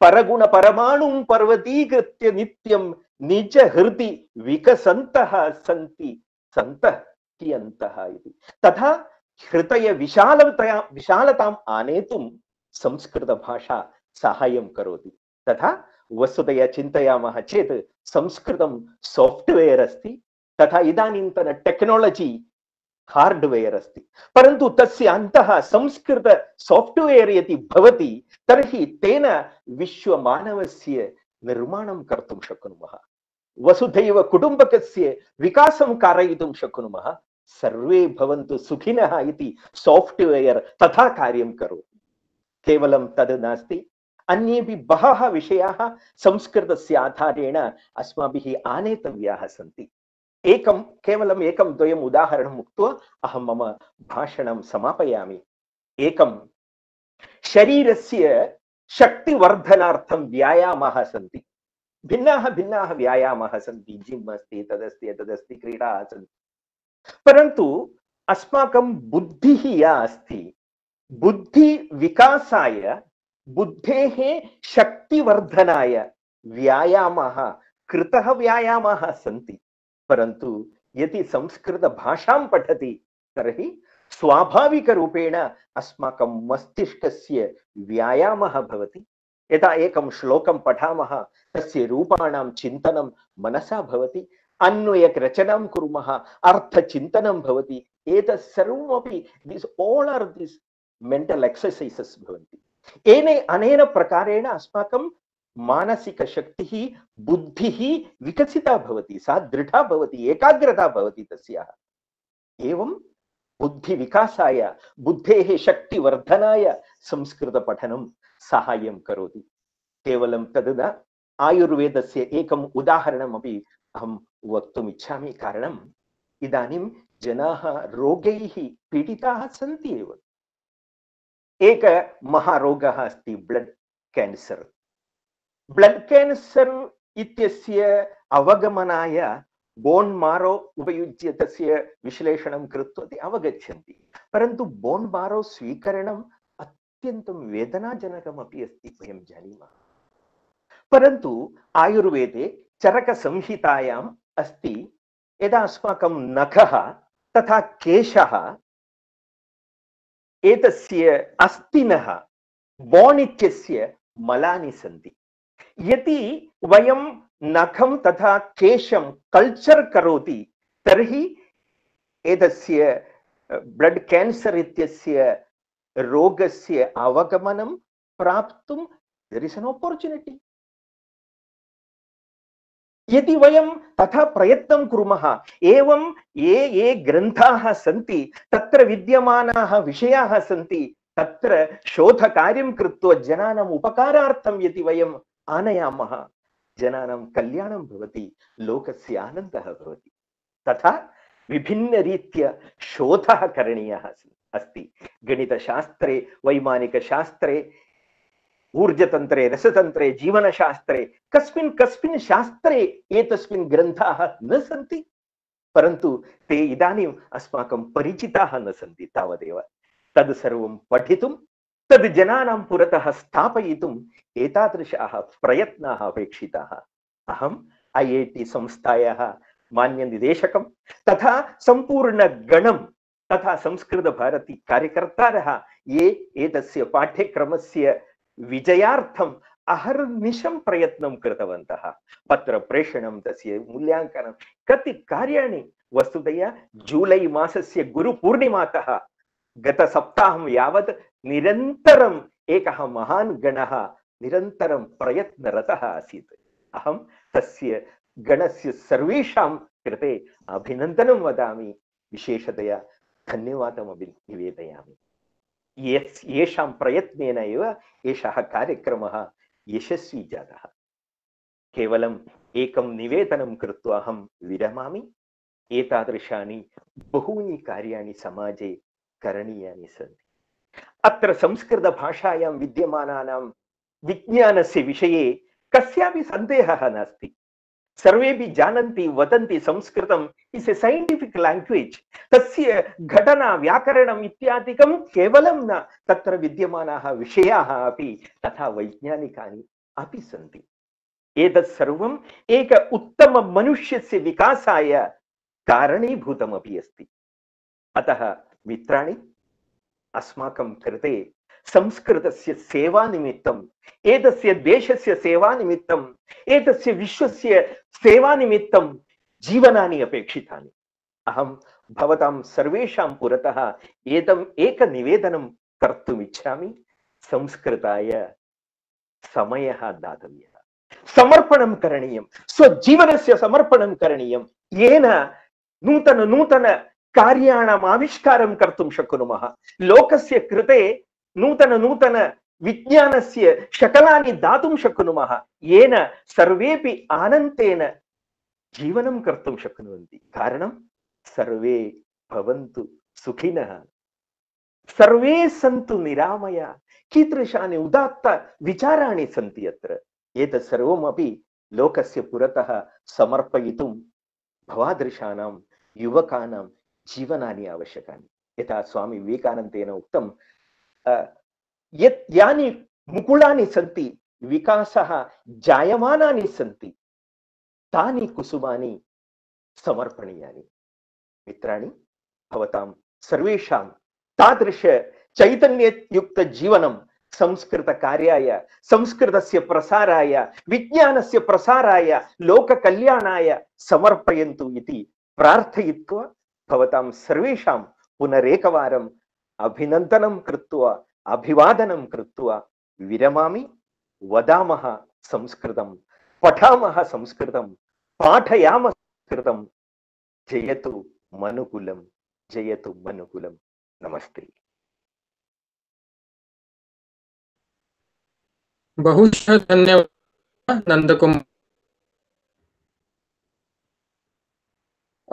[SPEAKER 10] परगुणपरमाणुं पर्वतीकृत्य नित्यं நிஜ ஹிருதி விகசந்தः சந்தி சந்தः இது इति तथा हृदय விஷாலதாம் विशालताम् आनेतुं संस्कृतभाषा साहाय्यं करोति तथा वस्तुतया चिन्तयामः चेत् संस्कृतं साफ्ट्वेर् अस्ति तथा इदानीन्तन टेक्नालजि हार्डवेयर अस्ति परन्तु तस्य अन्तः संस्कृत साफ्ट्वेर् यदि भवति तर्हि तेन विश्वमानवस्य निर्माण कर्म शक्नुमः वसुधैव कुटुंबक विकास कारयुम शक्नुमः सर्वे सुखिन सॉफ्टवेयर तथा कार्य करो केवलं तद नास्ति अन्येपि बहवः विषया संस्कृत आधारेण अस्म आनेतव्याः सन्ति एक केवलम् एकं द्वयम् उदाहरणम् उक्त्वा अहं मम भाषणं समापयामि एकं शरीरस्य शक्तिवर्धनार्थं व्यायामः सन्ति भिन्नाः भिन्नाः व्यायामः सन्ति जिम् अस्ति तदस्ति तदस्ति क्रीडाः सन्ति परन्तु अस्माकं बुद्धिः या अस्ति बुद्धिविकासाय बुद्धेः शक्तिवर्धनाय व्यायामः कृतः व्यायामः सन्ति परन्तु यदि संस्कृतभाषां पठति तर्हि रूपेण अस्माकं मस्तिष्कस्य व्यायामः भवति यदा एकं श्लोकं पठामः तस्य रूपाणां चिन्तनं मनसा भवति अन्वयकरचनां कुर्मः अर्थचिन्तनं भवति एतत् सर्वमपि this are this mental exercises भवन्ति एने अनेन प्रकारेण अस्माकं मानसिकशक्तिः बुद्धिः विकसिता भवति सा दृढा भवति एकाग्रता भवति तस्याः एवं बुद्धि बुद्धिविकासाय बुद्धेः शक्तिवर्धनाय संस्कृतपठनं साहाय्यं करोति केवलं तद् न आयुर्वेदस्य एकम् उदाहरणमपि अहं वक्तुम् इच्छामि कारणम् इदानीं जनाः रोगैः पीडिताः सन्ति एव एक महारोगः अस्ति ब्लड् केन्सर् ब्लड् केन्सर् इत्यस्य अवगमनाय बोन् मारो उपयुज्य तस्य विश्लेषणं कृत्वा ते अवगच्छन्ति परन्तु बोन् मारो स्वीकरणम् अत्यन्तं वेदनाजनकमपि अस्ति वयं जानीमः परन्तु आयुर्वेदे चरकसंहितायाम् अस्ति यदा अस्माकं नखः तथा केशः एतस्य अस्तिनः बोन् इत्यस्य मलानि सन्ति यदि वयं नखं तथा केशं कल्चर करोति तर्हि एतस्य ब्लड् कैंसर इत्यस्य रोगस्य अवगमनं प्राप्तुं देर् इस् एन् आपर्चुनिटि यदि वयं तथा प्रयत्नं कुर्मः एवं ये ये ग्रन्थाः सन्ति तत्र विद्यमानाः विषयाः सन्ति तत्र शोधकार्यं कृत्वा जनानाम् उपकारार्थं यदि वयम् आनयामः जनानां कल्याणं भवति लोकस्य आनन्दः भवति तथा विभिन्नरीत्या शोधः करणीयः अस्ति गणितशास्त्रे वैमानिकशास्त्रे ऊर्जतन्त्रे रसतन्त्रे जीवनशास्त्रे कस्मिन् कस्मिन् शास्त्रे एतस्मिन् ग्रन्थाः न सन्ति परन्तु ते इदानीम् अस्माकं परिचिताः न सन्ति तावदेव तद् सर्वं पठितुं तद् जनानां पुरतः स्थापयितुम् एतादृशाः प्रयत्नाः अपेक्षिताः अहम् ऐ ऐ टि संस्थायाः मान्यनिदेशकं तथा सम्पूर्णगणं तथा संस्कृतभारती कार्यकर्तारः ये एतस्य पाठ्यक्रमस्य विजयार्थम् अहर्निशं प्रयत्नं कृतवन्तः पत्रप्रेषणं तस्य मूल्याङ्कनं कति कार्याणि वस्तुतया जूलै मासस्य गुरुपूर्णिमातः गतसप्ताहं यावत् निरन्तरम् एकः महान् गणः निरन्तरं प्रयत्नरतः आसीत् अहं तस्य गणस्य सर्वेषां कृते अभिनन्दनं वदामि विशेषतया धन्यवादमपि निवेदयामि यस् येषां प्रयत्नेन एव एषः कार्यक्रमः यशस्वी जातः केवलम् एकं निवेदनं कृत्वा अहं विरमामि एतादृशानि बहूनि कार्याणि समाजे करणीयानि सन्ति अत्र संस्कृतभाषायां विद्यमानानां विज्ञानस्य विषये कस्यापि सन्देहः नास्ति सर्वेपि जानन्ति वदन्ति संस्कृतम् इस् ए सैण्टिफिक् लाङ्ग्वेज् तस्य घटना व्याकरणम् इत्यादिकं केवलं न तत्र विद्यमानाः विषयाः अपि तथा वैज्ञानिकानि अपि सन्ति एतत् सर्वम् एक उत्तममनुष्यस्य विकासाय कारणीभूतमपि अस्ति अतः मित्राणि अस्माकं कृते संस्कृतस्य सेवानिमित्तम् एतस्य देशस्य सेवानिमित्तम् एतस्य विश्वस्य सेवानिमित्तं जीवनानि अपेक्षितानि अहं भवतां सर्वेषां पुरतः एतम् एकनिवेदनं कर्तुमिच्छामि संस्कृताय समयः दातव्यः समर्पणं करणीयं स्वजीवनस्य समर्पणं करणीयं येन नूतन नूतन कार्याणाम् आविष्कारं कर्तुं शक्नुमः लोकस्य कृते नूतन नूतन विज्ञानस्य शकलानि दातुं शक्नुमः येन सर्वेपि आनन्देन जीवनं कर्तुं शक्नुवन्ति कारणं सर्वे भवन्तु सुखिनः सर्वे सन्तु निरामय कीदृशानि उदात्तविचाराणि सन्ति अत्र एतत् सर्वमपि लोकस्य पुरतः समर्पयितुं भवादृशानां युवकानां जीवनानि आवश्यकानि यथा स्वामी विवेकानन्देन उक्तं यत् यानि मुकुलानि सन्ति विकासः जायमानानि सन्ति तानि कुसुमानि समर्पणीयानि मित्राणि भवतां सर्वेषां तादृश चैतन्ययुक्तजीवनं संस्कृतकार्याय संस्कृतस्य प्रसाराय विज्ञानस्य प्रसाराय लोककल्याणाय समर्पयन्तु इति प्रार्थयित्वा भवतां सर्वेषां पुनरेकवारम् अभिनन्दनं कृत्वा अभिवादनं कृत्वा विरमामि वदामः संस्कृतं पठामः संस्कृतं पाठयामः संस्कृतं जयतु मनुकुलं जयतु मनुकुलं नमस्ते
[SPEAKER 1] बहु धन्यवान्दकुम्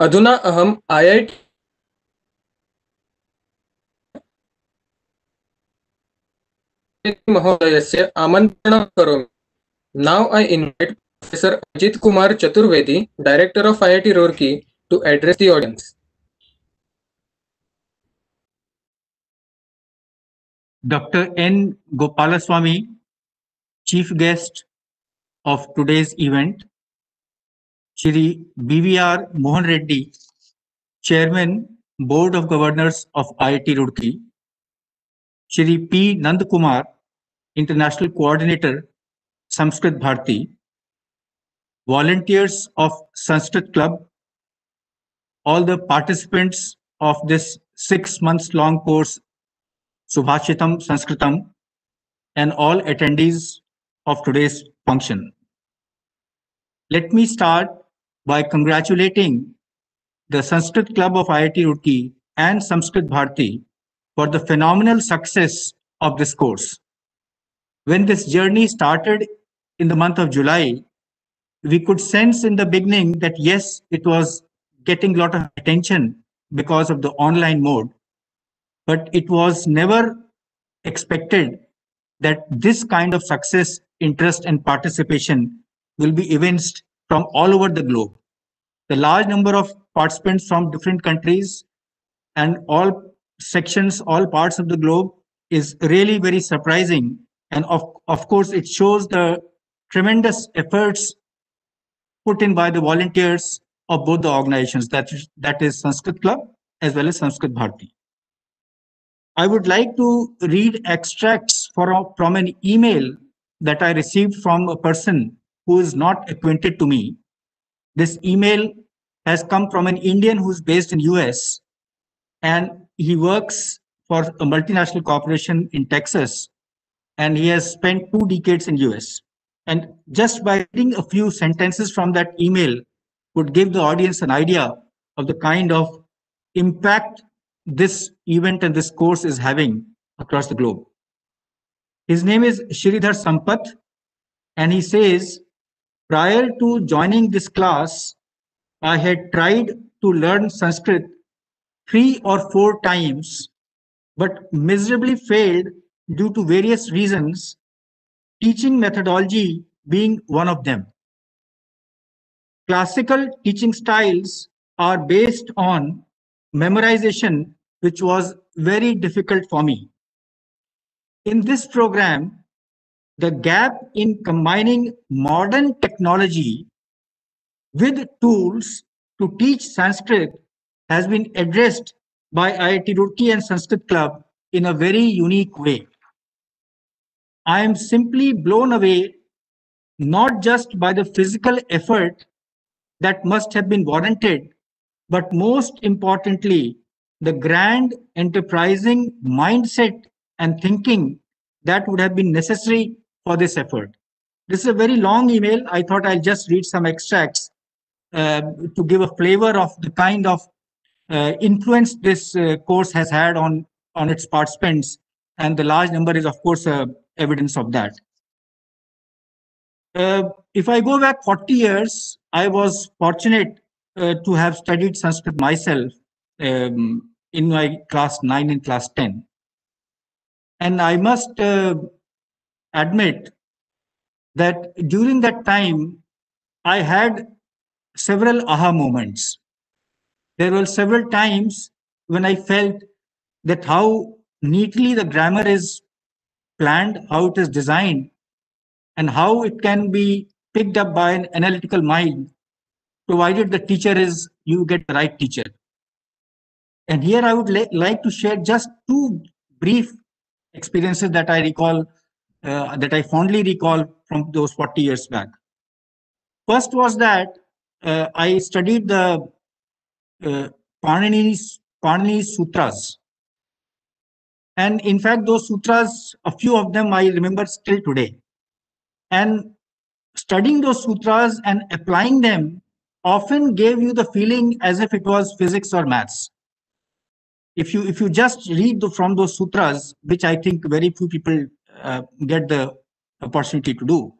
[SPEAKER 5] अधुना अहम आई आईआईटी महोदयस्य आमन्त्रणं करोमि now I invite professor Ajit Kumar Chaturvedi director of IIT Roorkee to address the audience
[SPEAKER 1] doctor N Gopalaswamy chief guest of today's event Shri BVR Mohan Reddy chairman board of governors of IIT Roorkee Shri P Nand Kumar international coordinator Sanskrit Bharati volunteers of Sanskrit club all the participants of this six months long course Subhashitam Sanskritam and all attendees of today's function let me start by congratulating the Sanskrit Club of IIT Roorkee and Sanskrit Bharti for the phenomenal success of this course. When this journey started in the month of July, we could sense in the beginning that yes, it was getting a lot of attention because of the online mode, but it was never expected that this kind of success, interest, and participation will be evinced from all over the globe. The large number of participants from different countries and all sections, all parts of the globe is really very surprising. And of, of course, it shows the tremendous efforts put in by the volunteers of both the organizations, that, that is Sanskrit Club as well as Sanskrit Bharti. I would like to read extracts for, from an email that I received from a person who is not acquainted to me. This email has come from an Indian who's based in US and he works for a multinational corporation in Texas and he has spent two decades in US. And just by reading a few sentences from that email would give the audience an idea of the kind of impact this event and this course is having across the globe. His name is Shridhar Sampath, and he says Prior to joining this class, I had tried to learn Sanskrit three or four times, but miserably failed due to various reasons, teaching methodology being one of them. Classical teaching styles are based on memorization, which was very difficult for me. In this program, the gap in combining modern technology with tools to teach Sanskrit has been addressed by IIT Roorkee and Sanskrit Club in a very unique way. I am simply blown away not just by the physical effort that must have been warranted, but most importantly, the grand enterprising mindset and thinking that would have been necessary for this effort. This is a very long email. I thought I'll just read some extracts uh, to give a flavor of the kind of uh, influence this uh, course has had on, on its participants. And the large number is, of course, uh, evidence of that. Uh, if I go back 40 years, I was fortunate uh, to have studied Sanskrit myself um, in my class 9 and class 10. And I must admit that during that time, I had several aha moments. There were several times when I felt that how neatly the grammar is planned, how it is designed, and how it can be picked up by an analytical mind, provided the teacher is, you get the right teacher. And here I would like to share just two brief experiences that I recall uh, that I fondly recall from those 40 years back. First was that uh, I studied the uh, Panini's, sutras. And in fact, those sutras, a few of them I remember still today. And studying those sutras and applying them often gave you the feeling as if it was physics or maths. If you if you just read the, from those sutras, which I think very few people uh, get the opportunity to do,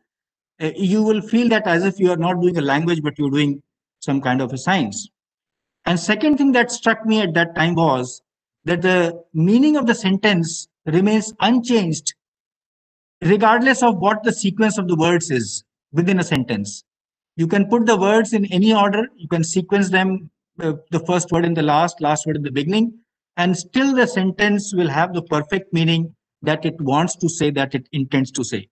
[SPEAKER 1] uh, you will feel that as if you are not doing a language, but you're doing some kind of a science. And second thing that struck me at that time was that the meaning of the sentence remains unchanged regardless of what the sequence of the words is within a sentence. You can put the words in any order, you can sequence them, uh, the first word in the last, last word in the beginning, and still the sentence will have the perfect meaning that it wants to say, that it intends to say.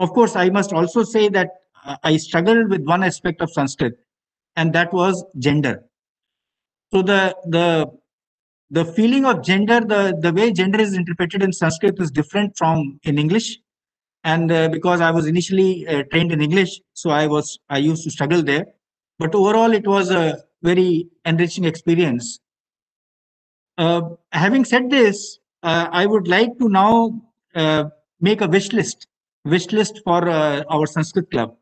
[SPEAKER 1] Of course, I must also say that uh, I struggled with one aspect of Sanskrit, and that was gender. So the the the feeling of gender, the the way gender is interpreted in Sanskrit is different from in English, and uh, because I was initially uh, trained in English, so I was I used to struggle there. But overall, it was a very enriching experience. Uh, having said this, uh, I would like to now uh, make a wish list, wish list for uh, our Sanskrit club.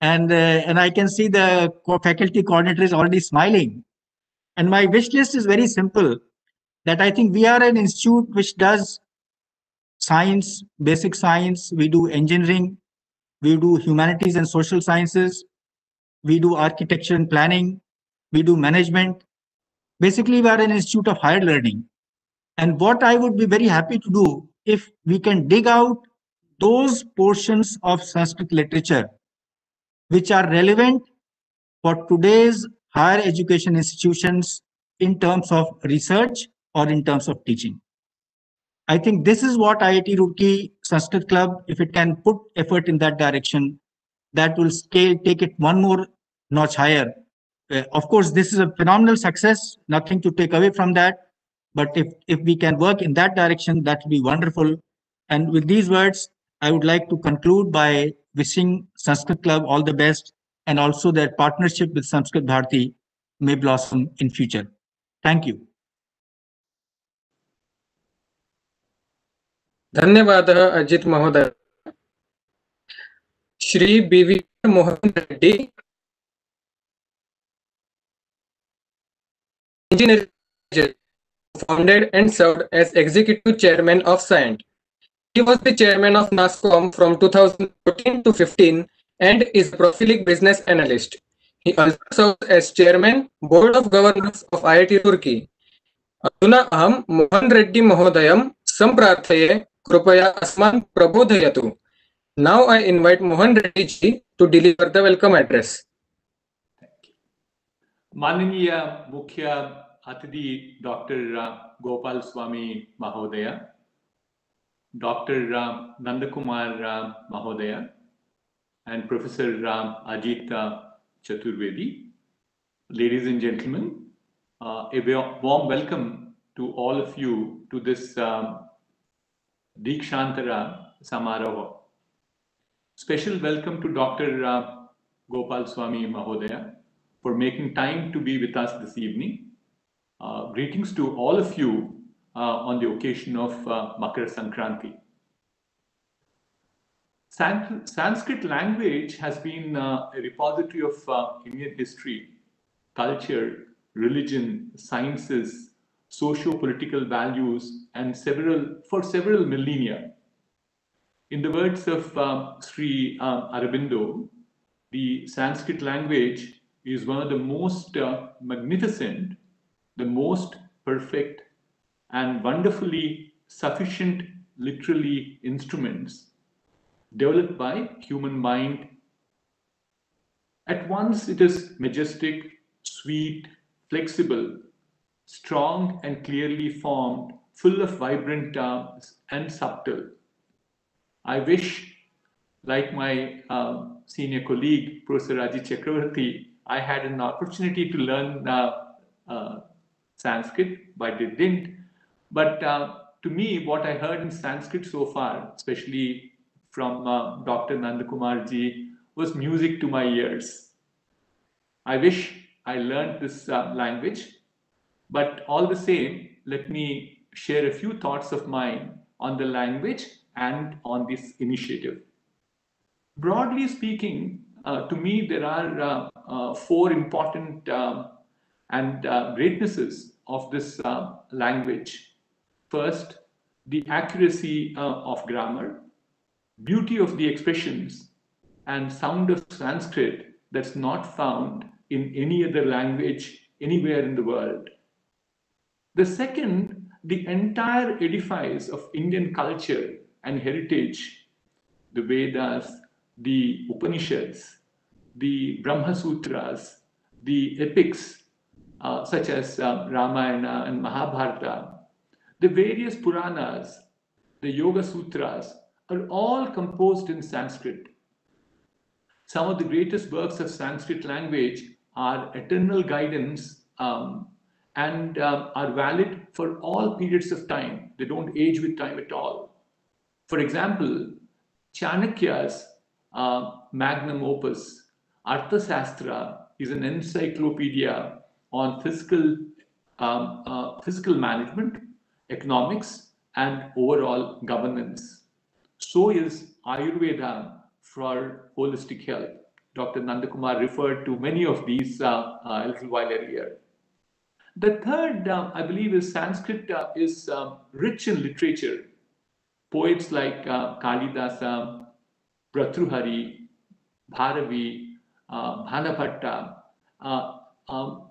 [SPEAKER 1] And, and I can see the faculty coordinator is already smiling. And my wish list is very simple that I think we are an institute which does science, basic science, we do engineering, we do humanities and social sciences, we do architecture and planning, we do management. Basically, we are an institute of higher learning. And what I would be very happy to do if we can dig out those portions of Sanskrit literature which are relevant for today's higher education institutions in terms of research or in terms of teaching. I think this is what IIT Roorkee Sanskrit Club, if it can put effort in that direction, that will scale, take it one more notch higher. Uh, of course, this is a phenomenal success, nothing to take away from that. But if, if we can work in that direction, that would be wonderful. And with these words, I would like to conclude by wishing Sanskrit Club all the best and also their partnership with Sanskrit Bharti may blossom in future. Thank you. धन्यवादः अजित महोदय
[SPEAKER 5] श्री बीवी Mohan Reddy engineer founded and served as executive chairman of Scient. He was the chairman of NASCOM from 2014 to 15 and is a prolific business analyst. He also serves as chairman, board of governors of IIT Turkey. Aduna aham Mohan Reddy महोदय संप्रार्थये कृपया asman prabodhayatu. Now I invite Mohan Reddy ji to deliver the welcome address.
[SPEAKER 11] माननीय मुख्य Atidi Dr. Gopal Swami Mahodaya, Dr. Nandakumar Mahodaya, and Professor Ajita Chaturvedi. Ladies and gentlemen, uh, a warm welcome to all of you to this um, Dikshantara Samarava. Special welcome to Dr. Gopal Swami Mahodaya for making time to be with us this evening. Uh, greetings to all of you uh, on the occasion of uh, Makar Sankranti. San Sanskrit language has been uh, a repository of uh, Indian history, culture, religion, sciences, socio-political values, and several for several millennia. In the words of uh, Sri Aurobindo, the Sanskrit language is one of the most magnificent the most perfect and wonderfully sufficient literally instruments developed by human mind. At once it is majestic, sweet, flexible, strong and clearly formed, full of vibrant terms and subtle. I wish, like my uh, senior colleague, Professor Raji Chakravarti, I had an opportunity to learn uh, uh, Sanskrit, but they didn't. But uh, to me, what I heard in Sanskrit so far, especially from uh, Dr. Nandakumarji, was music to my ears. I wish I learned this uh, language, but all the same, let me share a few thoughts of mine on the language and on this initiative. Broadly speaking, uh, to me, there are uh, uh four important um, and uh, greatnesses of this uh, language. First, the accuracy uh, of grammar, beauty of the expressions, and sound of Sanskrit that's not found in any other language anywhere in the world. The second, the entire edifice of Indian culture and heritage, the Vedas, the Upanishads, the Brahma Sutras, the epics, uh, such as uh, Ramayana and Mahabharata, the various Puranas, the Yoga Sutras, are all composed in Sanskrit. Some of the greatest works of Sanskrit language are eternal guidance um, and um, are valid for all periods of time. They don't age with time at all. For example, Chanakya's uh, magnum opus, Arthasastra, is an encyclopedia on fiscal um, uh, fiscal management, economics, and overall governance. So is Ayurveda for holistic health. Dr. Nandakumar referred to many of these uh, uh, a little while earlier. The third, uh, I believe, is Sanskrit uh, is uh, rich in literature. Poets like uh, Kalidasa, Pratruhari, Bharavi, uh, Bhanaphatta, um,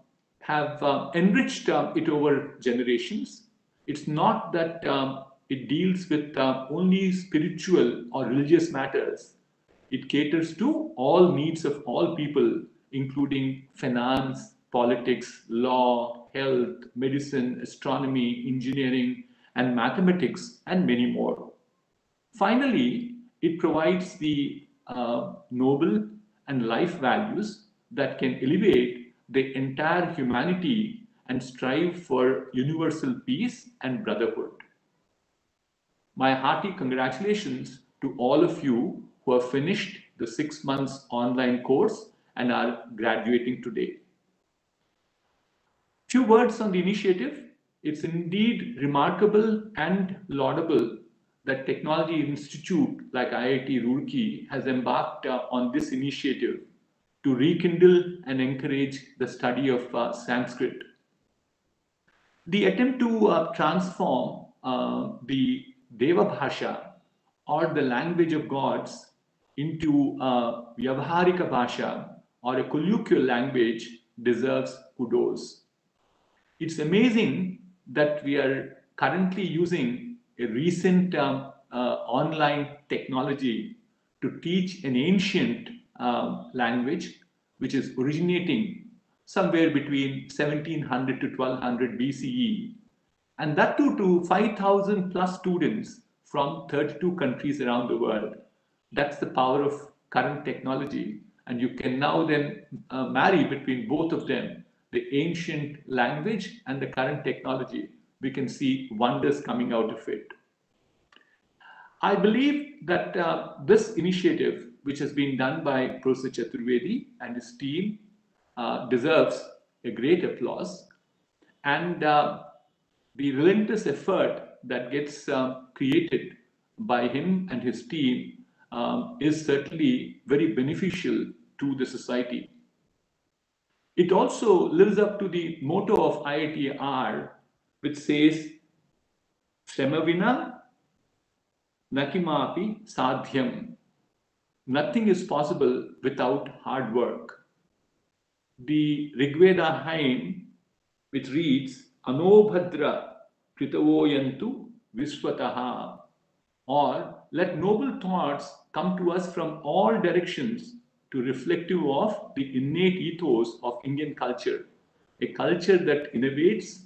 [SPEAKER 11] have uh, enriched uh, it over generations. It's not that um, it deals with uh, only spiritual or religious matters. It caters to all needs of all people, including finance, politics, law, health, medicine, astronomy, engineering, and mathematics, and many more. Finally, it provides the uh, noble and life values that can elevate the entire humanity and strive for universal peace and brotherhood. My hearty congratulations to all of you who have finished the six months online course and are graduating today. Few words on the initiative. It's indeed remarkable and laudable that Technology Institute like IIT Roorkee has embarked uh, on this initiative to rekindle and encourage the study of uh, Sanskrit. The attempt to uh, transform uh, the Deva Bhasha or the language of gods into a uh, Vyavharika Bhasha or a colloquial language deserves kudos. It's amazing that we are currently using a recent um, uh, online technology to teach an ancient uh, language, which is originating somewhere between 1700 to 1200 BCE, and that too to 5,000 plus students from 32 countries around the world. That's the power of current technology, and you can now then uh, marry between both of them the ancient language and the current technology. We can see wonders coming out of it. I believe that uh, this initiative which has been done by Professor Chaturvedi and his team, uh, deserves a great applause. And uh, the relentless effort that gets uh, created by him and his team um, is certainly very beneficial to the society. It also lives up to the motto of IITR, which says, Semavina Nakimapi Sadhyam nothing is possible without hard work. The Rigveda hymn, which reads, Anobhadra Kritavoyantu Viswataha, or let noble thoughts come to us from all directions to reflective of the innate ethos of Indian culture, a culture that innovates,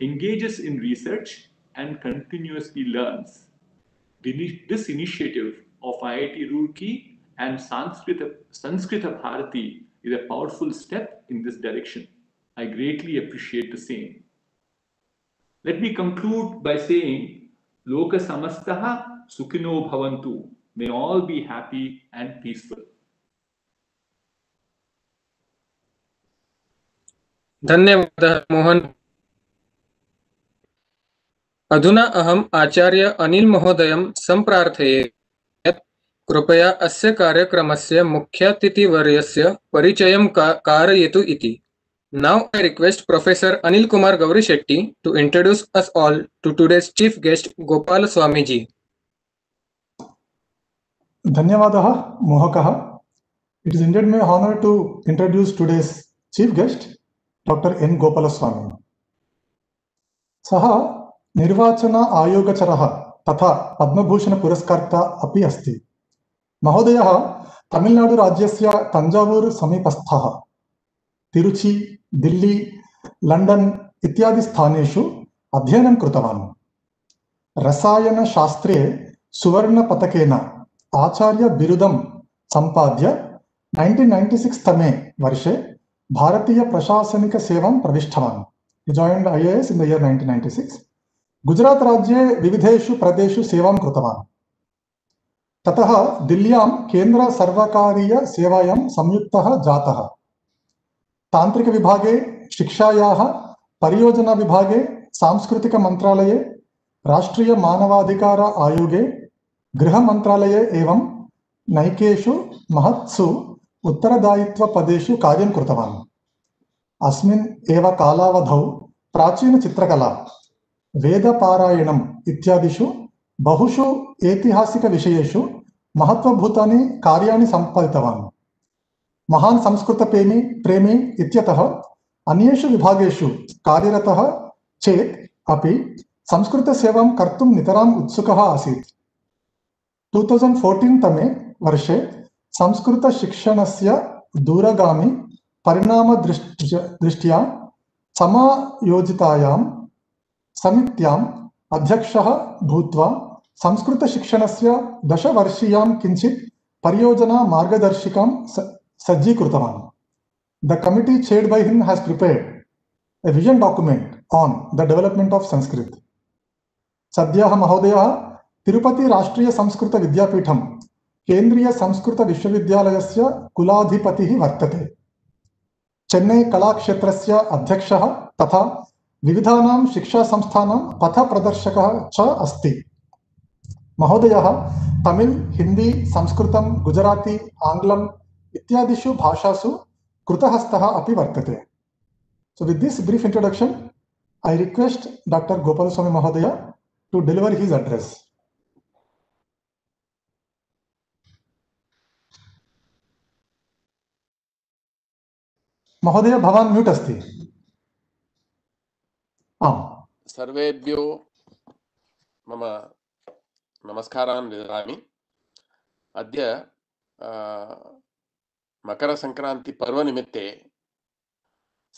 [SPEAKER 11] engages in research, and continuously learns. This initiative of IIT Roorkee and Sanskrita, Sanskrita Bharati is a powerful step in this direction. I greatly appreciate the same. Let me conclude by saying, Loka samastaha sukhino bhavantu. May all be happy and peaceful.
[SPEAKER 5] धन्यवादः मोहन अधुना अहम् आचार्य अनिल महोदयं सम्प्रार्थये कृपया अस्य कार्यक्रमस्य से परिचयं कारयतु इति now I request professor Anil Kumar Gauri Shetty to introduce us all to today's chief guest Gopal स्वामी जी
[SPEAKER 12] धन्यवाद मोहक it is indeed my honour to introduce today's chief guest doctor N Gopal स्वामी सह निर्वाचन आयोगचर तथा पद्मूषण भूषण पुरस्कर्ता अस्ट महोदय तमिलनाडुराज्य तंजावूर समीपस्थः तिरुचि दिल्ली लण्डन् इत्यादि स्थानेषु अध्ययनं कृतवान् रसायनशास्त्रे सुवर्णपतकेन आचार्यबिरुदं सम्पाद्य नैन्टीन् नैन्टि सिक्स् तमे वर्षे भारतीय प्रविष्टवान् joined I A S in the year nineteen ninety राज्ये विविधेषु प्रदेशेषु सेवां कृतवान् ततः दिल्ल्यां केन्द्रसर्वकारीयसेवायां संयुक्तः जातः तान्त्रिकविभागे शिक्षायाः परियोजनाविभागे सांस्कृतिकमन्त्रालये राष्ट्रीयमानवाधिकार आयोगे गृहमन्त्रालये एवं नैकेषु महत्सु उत्तरदायित्वपदेषु कार्यं कृतवान् अस्मिन् एव कालावधौ प्राचीनचित्रकला वेदपारायणम् इत्यादिषु బహుషు ऐतिहासिकविषयेषु महत्त्वभूतानि कार्याणि सम्पादितवान् महान् संस्कृतप्रेमी प्रेमी इत्यतः अन्येषु विभागेषु कार्यरतः चेत् अपि संस्कृतसेवां कर्तुं नितराम् उत्सुकः आसीत् टु तौसण्ड् फोर्टीन् तमे वर्षे संस्कृतशिक्षणस्य दूरगामि परिणामदृष्ट्य दृष्ट्या समायोजितायां समित्याम् अध्यक्षः भूत्वा संस्कृत से दशवर्षीयां किंचित परियोजनामार्गदर्शिकां स सज्जीकृतवान् the committee chaired by him has prepared a vision document on the of Sanskrit सद्य महोदय डेवलप्मेण्ट् संस्कृत संस्कृत् सद्यः महोदयः तिरुपतिराष्ट्रीयसंस्कृतविद्यापीठं केन्द्रीयसंस्कृतविश्वविद्यालयस्य कुलाधिपतिः वर्तते क्षेत्र से अक्ष तथा शिक्षा संस्था पथ च अस्ति महोदय तमिल हिंदी संस्कृत गुजराती आंग्ल इत्यादिषु भाषासु कृतहस्तः अपि वर्तते so with this brief introduction I request doctor Gopalaswamy महोदय टू डेलिवर् हिज अड्रेस महोदय भवान् म्यूट अस्ति आम्
[SPEAKER 13] सर्वेभ्यो मम नमस्कार मकर संक्रांति पर्व निमित्ते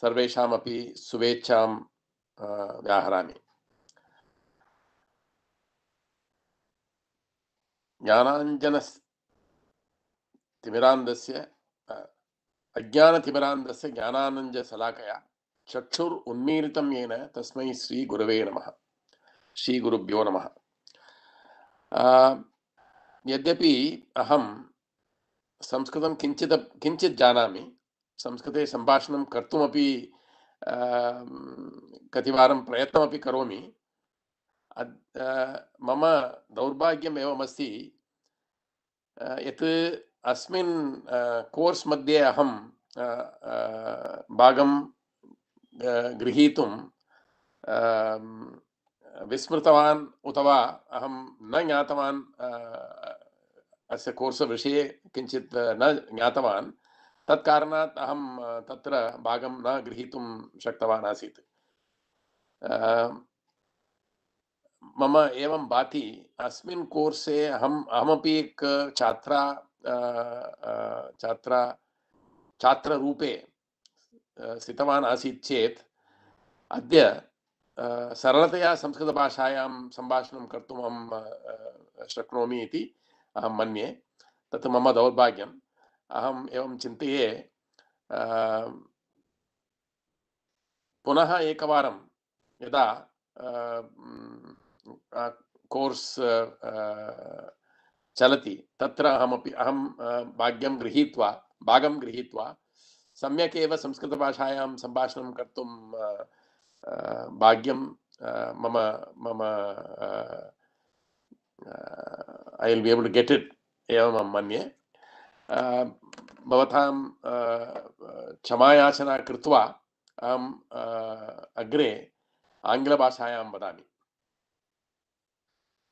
[SPEAKER 13] सर्वेशा शुभेच्छा व्याहरा ज्ञानांजन शुभेच्छां अज्ञान ज्ञानाञ्जनतिमिरान्दस्य ज्ञानानंज ज्ञानानन्दशलाकया चक्षुर उन्मीलितं येन तस्मै श्री श्रीगुरवे नमः श्री गुरुभ्यो नमः यद्यपि अहं संस्कृतं किञ्चित् किञ्चित् जानामि संस्कृते सम्भाषणं कर्तुमपि कतिवारं प्रयत्नमपि करोमि मम दौर्भाग्यम् एवमस्ति यत् अस्मिन् कोर्स् मध्ये अहं भागं गृहीतुं विस्मृतवान् अथवा अहं न ज्ञातवान् अस्य कोर्स् विषये किञ्चित् न ज्ञातवान् तत्कारणात् अहं तत्र भागं न गृहीतुं शक्तवान् आसीत् मम एवं भाति अस्मिन् कोर्से अहम् अहमपि एक छात्रा छात्रा छात्ररूपे स्थितवान् आसीत् चेत् अद्य सरलतया संस्कृतभाषायां सम्भाषणं कर्तुम् अहं शक्नोमि इति अहं मन्ये तत् मम दौर्भाग्यम् अहम् एवं चिन्तये पुनः एकवारं यदा कोर्स् चलति तत्र अहमपि अहं भाग्यं गृहीत्वा भागं गृहीत्वा सम्यक् एव संस्कृतभाषायां सम्भाषणं कर्तुं भाग्यं मम मम I will be able to get it एवम् अहं मन्ये भवतां क्षमायाचना कृत्वा अहम् अग्रे आङ्ग्लभाषायां वदामि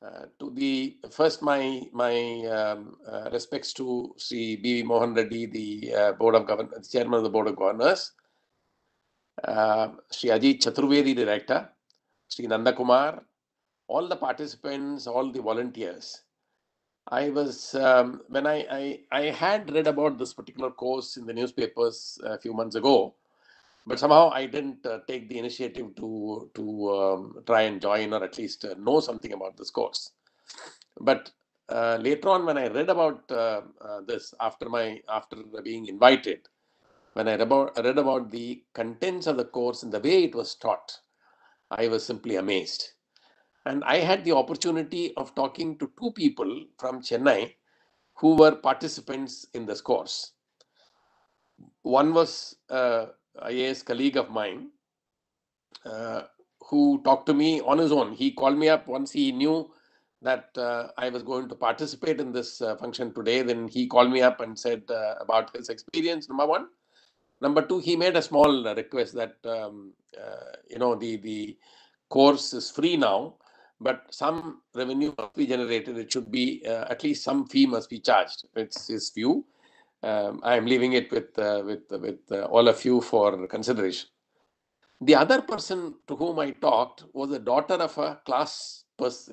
[SPEAKER 13] Uh, to the first my my um, uh, respects to Sri B. Mohan Reddy, the uh, board of governors, chairman of the board of governors, uh, Sri Ajit Chaturvedi, Director, Sri Nanda Kumar, all the participants, all the volunteers. I was, um, when I, I, I, had read about this particular course in the newspapers a few months ago, but somehow I didn't uh, take the initiative to, to um, try and join or at least uh, know something about this course. But uh, later on, when I read about uh, uh, this after my after being invited, when I read about, read about the contents of the course and the way it was taught, I was simply amazed. And I had the opportunity of talking to two people from Chennai who were participants in this course. One was uh, IAS colleague of mine uh, who talked to me on his own. He called me up once he knew that uh, I was going to participate in this uh, function today. Then he called me up and said uh, about his experience, number one. Number two, he made a small request that um, uh, you know the the course is free now, but some revenue must be generated. It should be uh, at least some fee must be charged. It's his view. Um, I am leaving it with uh, with with uh, all of you for consideration. The other person to whom I talked was a daughter of a class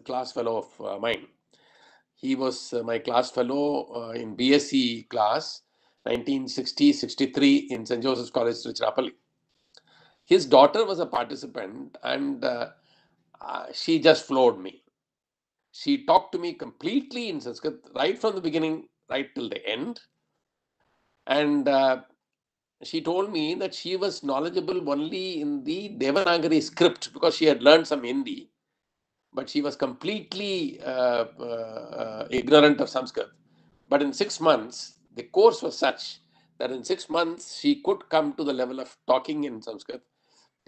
[SPEAKER 13] class fellow of uh, mine. He was uh, my class fellow in BSc class 1960-63 in St. Joseph's College, Tiruchirappalli. His daughter was a participant and uh, uh, she just floored me. She talked to me completely in Sanskrit right from the beginning, right till the end. And uh, she told me that she was knowledgeable only in the Devanagari script because she had learned some Hindi, but she was completely uh, uh, uh, ignorant of Sanskrit. But in six months, the course was such that in six months she could come to the level of talking in Sanskrit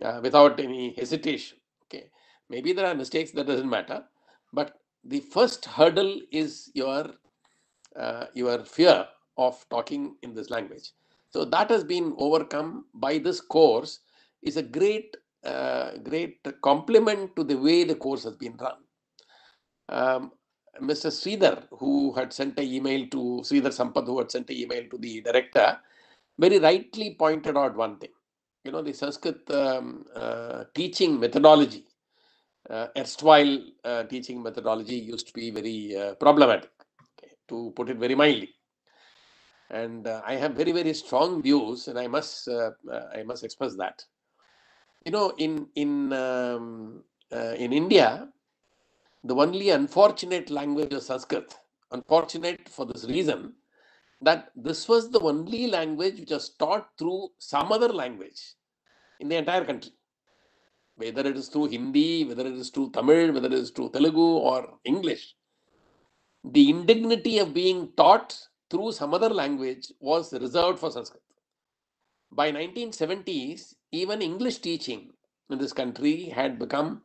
[SPEAKER 13] uh, without any hesitation. Okay, maybe there are mistakes that doesn't matter, but the first hurdle is your uh, your fear of talking in this language. So that has been overcome by this course. is a great uh, great compliment to the way the course has been run. Um, Mr. Sridhar, who had sent an email to Sridhar Sampad, who had sent an email to the director, very rightly pointed out one thing. You know, the Sanskrit um, uh, teaching methodology, uh, erstwhile uh, teaching methodology used to be very uh, problematic, okay, to put it very mildly. And uh, I have very, very strong views, and I must, uh, I must express that. You know, in in um, in India, the only unfortunate language was Sanskrit. Unfortunate for this reason that this was the only language which was taught through some other language in the entire country. Whether it is through Hindi, whether it is through Tamil, whether it is through Telugu or English, the indignity of being taught through some other language was reserved for Sanskrit. By 1970s, even English teaching in this country had become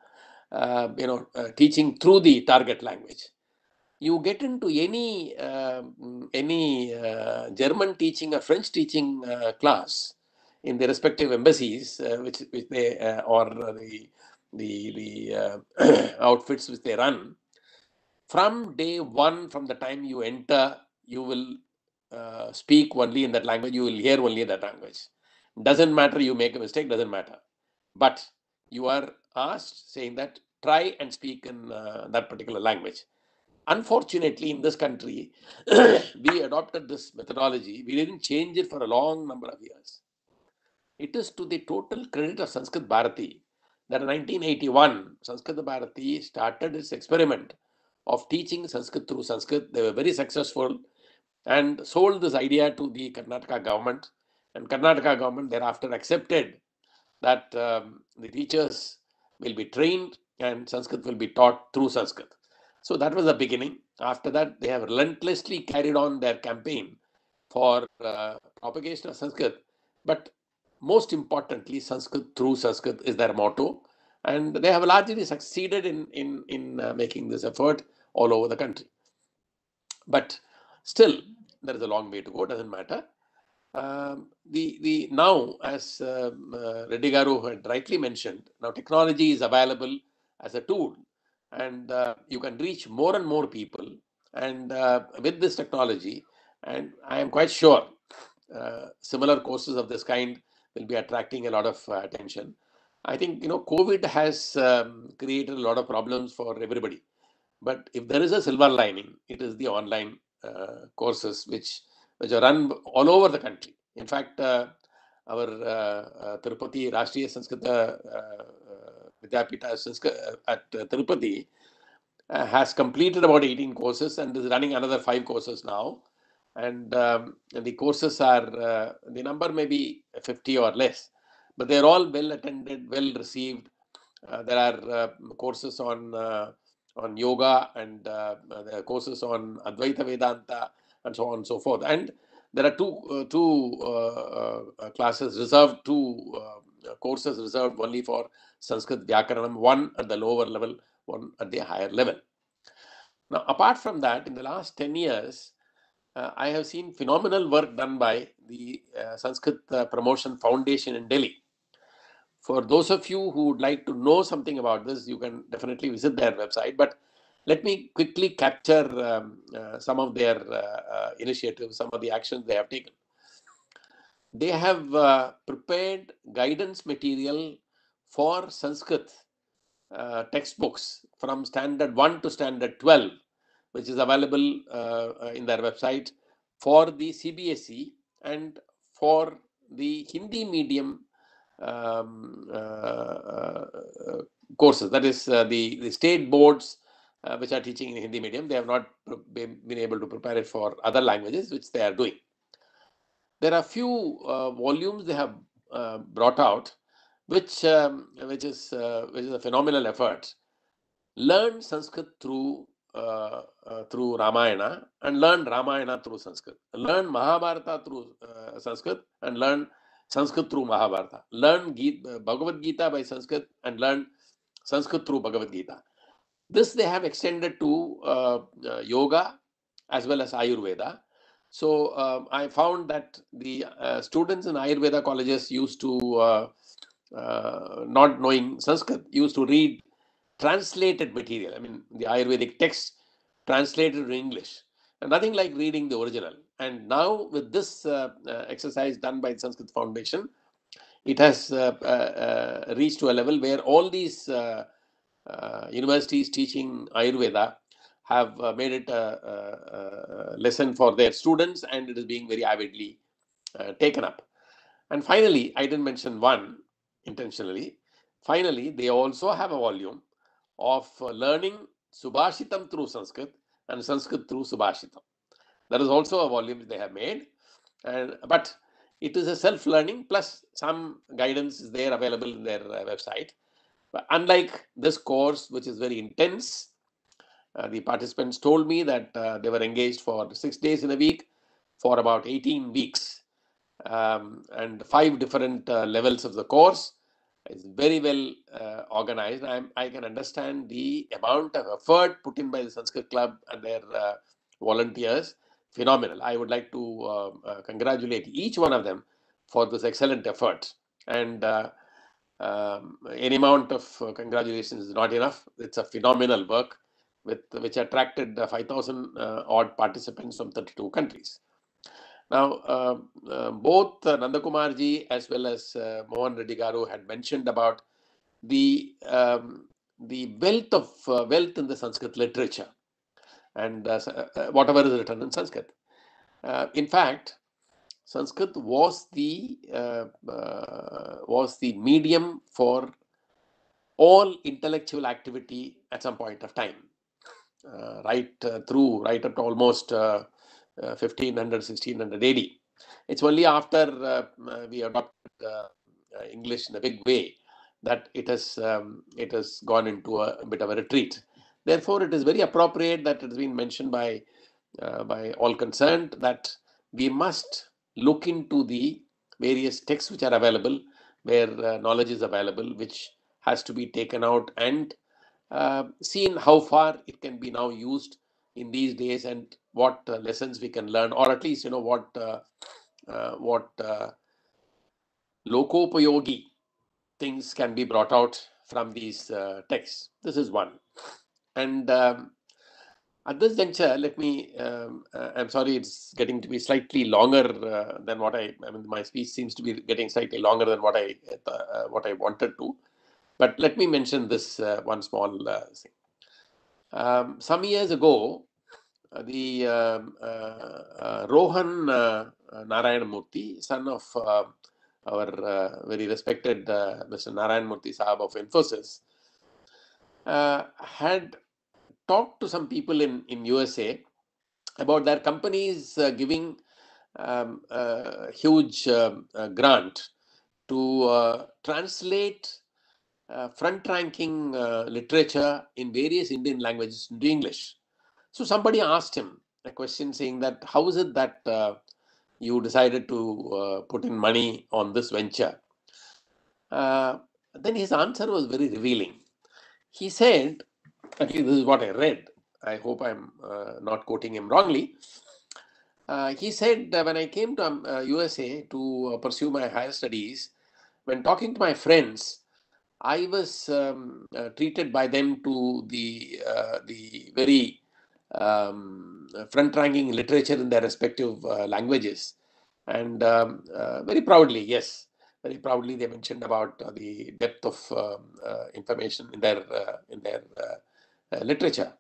[SPEAKER 13] uh, you know, uh, teaching through the target language. You get into any uh, any uh, German teaching or French teaching uh, class in the respective embassies, uh, which which they or the the the outfits which they run. From day one, from the time you enter, you will speak only in that language. You will hear only that language. Doesn't matter. You make a mistake. Doesn't matter. But you are asked, saying that try and speak in uh, that particular language. Unfortunately, in this country, we adopted this methodology. We didn't change it for a long number of years. It is to the total credit of Sanskrit Bharati that in 1981, Sanskrit Bharati started its experiment of teaching Sanskrit through Sanskrit. They were very successful and sold this idea to the Karnataka government. And Karnataka government thereafter accepted that um, the teachers will be trained and Sanskrit will be taught through Sanskrit. So that was the beginning. After that, they have relentlessly carried on their campaign for uh, propagation of Sanskrit. But most importantly, Sanskrit through Sanskrit is their motto. And they have largely succeeded in, in, in uh, making this effort all over the country. But still, there is a long way to go, doesn't matter. Um, the, the now, as um, uh, Reddy Garu had rightly mentioned, now technology is available as a tool, and uh, you can reach more and more people, and uh, with this technology, and I am quite sure uh, similar courses of this kind will be attracting a lot of uh, attention. I think you know COVID has um, created a lot of problems for everybody, but if there is a silver lining, it is the online uh, courses which which are run all over the country. In fact, uh, our uh, uh, Tirupati Rashtriya Sanskrita Vidyapita Sanskrit, at Tirupati has completed about 18 courses and is running another five courses now. And, um, and the courses are uh, the number may be 50 or less but they're all well attended well received uh, there are uh, courses on on yoga and courses on advaita vedanta and so on and so forth. And there are two uh, two uh, uh, uh classes reserved, two uh, courses reserved only for Sanskrit Vyakaranam, one at the lower level, one at the higher level. Now, apart from that, in the last 10 years, I have seen phenomenal work done by the Sanskrit Promotion Foundation in Delhi. For those of you who would like to know something about this, you can definitely visit their website. But let me quickly capture um, uh, some of their uh, uh, initiatives, some of the actions they have taken. They have uh, prepared guidance material for Sanskrit uh, textbooks from standard 1 to standard 12, which is available in their website for the CBSE and for the Hindi medium um, uh, uh, courses, that is uh, the, the state boards uh, which are teaching in Hindi medium, they have not been able to prepare it for other languages, which they are doing. There are few uh, volumes they have uh, brought out, which um, which is uh, which is a phenomenal effort. Learn Sanskrit through uh, uh, through Ramayana and learn Ramayana through Sanskrit. Learn Mahabharata through Sanskrit and learn Sanskrit through Mahabharata. Learn Bhagavad Gita by Sanskrit and learn Sanskrit through Bhagavad Gita. This they have extended to uh, yoga as well as Ayurveda. So um, I found that the uh, students in Ayurveda colleges used to, uh, uh, not knowing Sanskrit, used to read translated material. I mean, the Ayurvedic text translated to English, and nothing like reading the original. And now with this uh, uh, exercise done by the Sanskrit Foundation, it has reached to a level where all these uh, universities teaching Ayurveda have uh, made it a, a, a, lesson for their students, and it is being very avidly uh, taken up. And finally, I didn't mention one intentionally. Finally, they also have a volume of learning Subhashitam through Sanskrit and Sanskrit through Subhashitam. That is also a volume they have made. And, but it is a self-learning plus some guidance is there available in their website unlike this course, which is very intense, uh, the participants told me that uh, they were engaged for six days in a week for about 18 weeks um, and five different uh, levels of the course. It's very well uh, organized. I'm, i can understand the amount of effort put in by the Sanskrit Club and their uh, volunteers. Phenomenal. I would like to uh, congratulate each one of them for this excellent effort. And um, any amount of uh, congratulations is not enough. It's a phenomenal work with which attracted 5,000 uh, odd participants from 32 countries. Now, um, um, both uh, Nandakumarji as well as uh, Mohan Reddy Garu had mentioned about the um, the wealth of uh, wealth in the Sanskrit literature and whatever is written in Sanskrit. in fact, Sanskrit was the uh, uh, was the medium for all intellectual activity at some point of time, uh, right uh, through right up to almost 1500 uh, uh, 1600 AD. It's only after we adopted English in a big way that it has um, it has gone into a, a, bit of a retreat. Therefore, it is very appropriate that it has been mentioned by by all concerned that we must look into the various texts which are available, where uh, knowledge is available, which has to be taken out and uh, seen how far it can be now used in these days and what uh, lessons we can learn, or at least you know what uh, uh, what uh, lokopayogi things can be brought out from these uh, texts. This is one, and um, at this juncture, let me, um, uh, I'm sorry, it's getting to be slightly longer uh, than what I, I mean, my speech seems to be getting slightly longer than what I, uh, what I wanted to. But let me mention this uh, one small uh, thing. Um, some years ago, the um, uh, Rohan Narayan Murthy, son of um, our very respected Mr. Narayan Murthy Saab of Infosys, had talked to some people in, in USA about their companies uh, giving um, a huge um, grant to uh, translate uh, front-ranking uh, literature in various Indian languages into English. So somebody asked him a question saying that how is it that you decided to put in money on this venture? then his answer was very revealing. He said at least this is what I read. I hope I'm uh, not quoting him wrongly. Uh, he said when I came to um, USA uh, to uh, pursue my higher studies, when talking to my friends, I was um, uh, treated by them to the the very um, front-ranking literature in their respective languages, and um, very proudly, yes, very proudly they mentioned about uh, the depth of uh, uh, information in their in their uh, literature.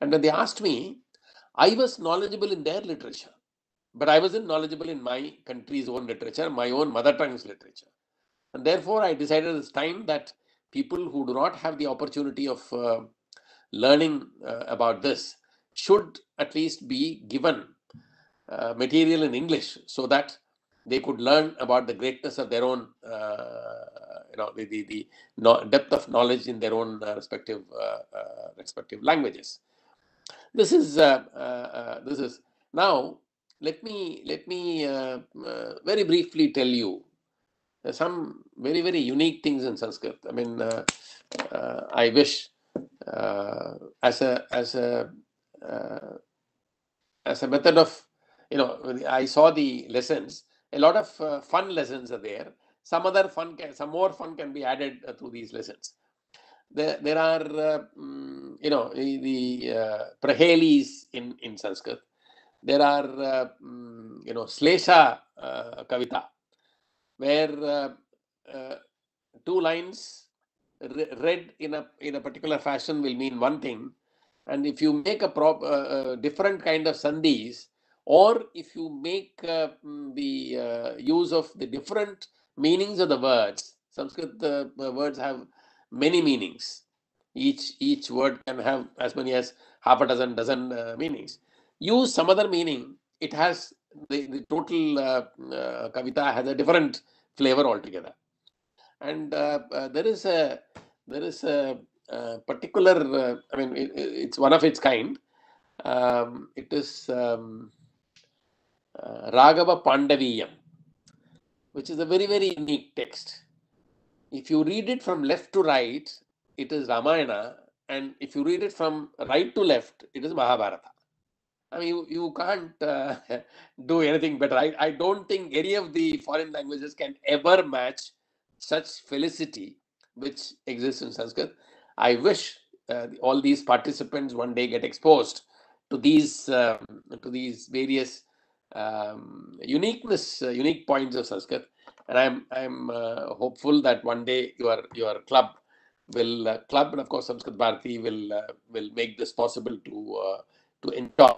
[SPEAKER 13] And when they asked me, I was knowledgeable in their literature, but I wasn't knowledgeable in my country's own literature, my own mother tongue's literature. And therefore, I decided it's time that people who do not have the opportunity of uh, learning uh, about this should at least be given uh, material in English so that they could learn about the greatness of their own uh, the, the, the depth of knowledge in their own uh, respective uh, uh, respective languages. This is this is now. Let me let me very briefly tell you some very very unique things in Sanskrit. I mean, I wish as a as a as a method of you know i saw the lessons a lot of uh, fun lessons are there some other fun can, some more fun can be added uh, through these lessons there, there are uh, mm, you know the uh, prahelis in in sanskrit there are uh, mm, you know slesha uh, kavita where uh, uh, two lines re- read in a in a particular fashion will mean one thing and if you make a prop, different kind of sandhis or if you make mm, the use of the different meanings of the words. Sanskrit uh, words have many meanings. Each each word can have as many as half a dozen dozen uh, meanings. Use some other meaning. It has the, the total uh, uh kavita has a different flavor altogether. And uh, uh, there is a there is a, particular. I mean, it, it's one of its kind. Um, it is um, Raghava Pandaviyam which is a very, very unique text. If you read it from left to right, it is Ramayana, and if you read it from right to left, it is Mahabharata. I mean, you, you can't uh, do anything better. I, I don't think any of the foreign languages can ever match such felicity which exists in Sanskrit. I wish uh, all these participants one day get exposed to these um, to these various um, uniqueness, uh, unique points of Sanskrit. And I'm I'm uh, hopeful that one day your your club will uh, club and of course Sanskrit Bharati will uh, will make this possible to uh, to enjoy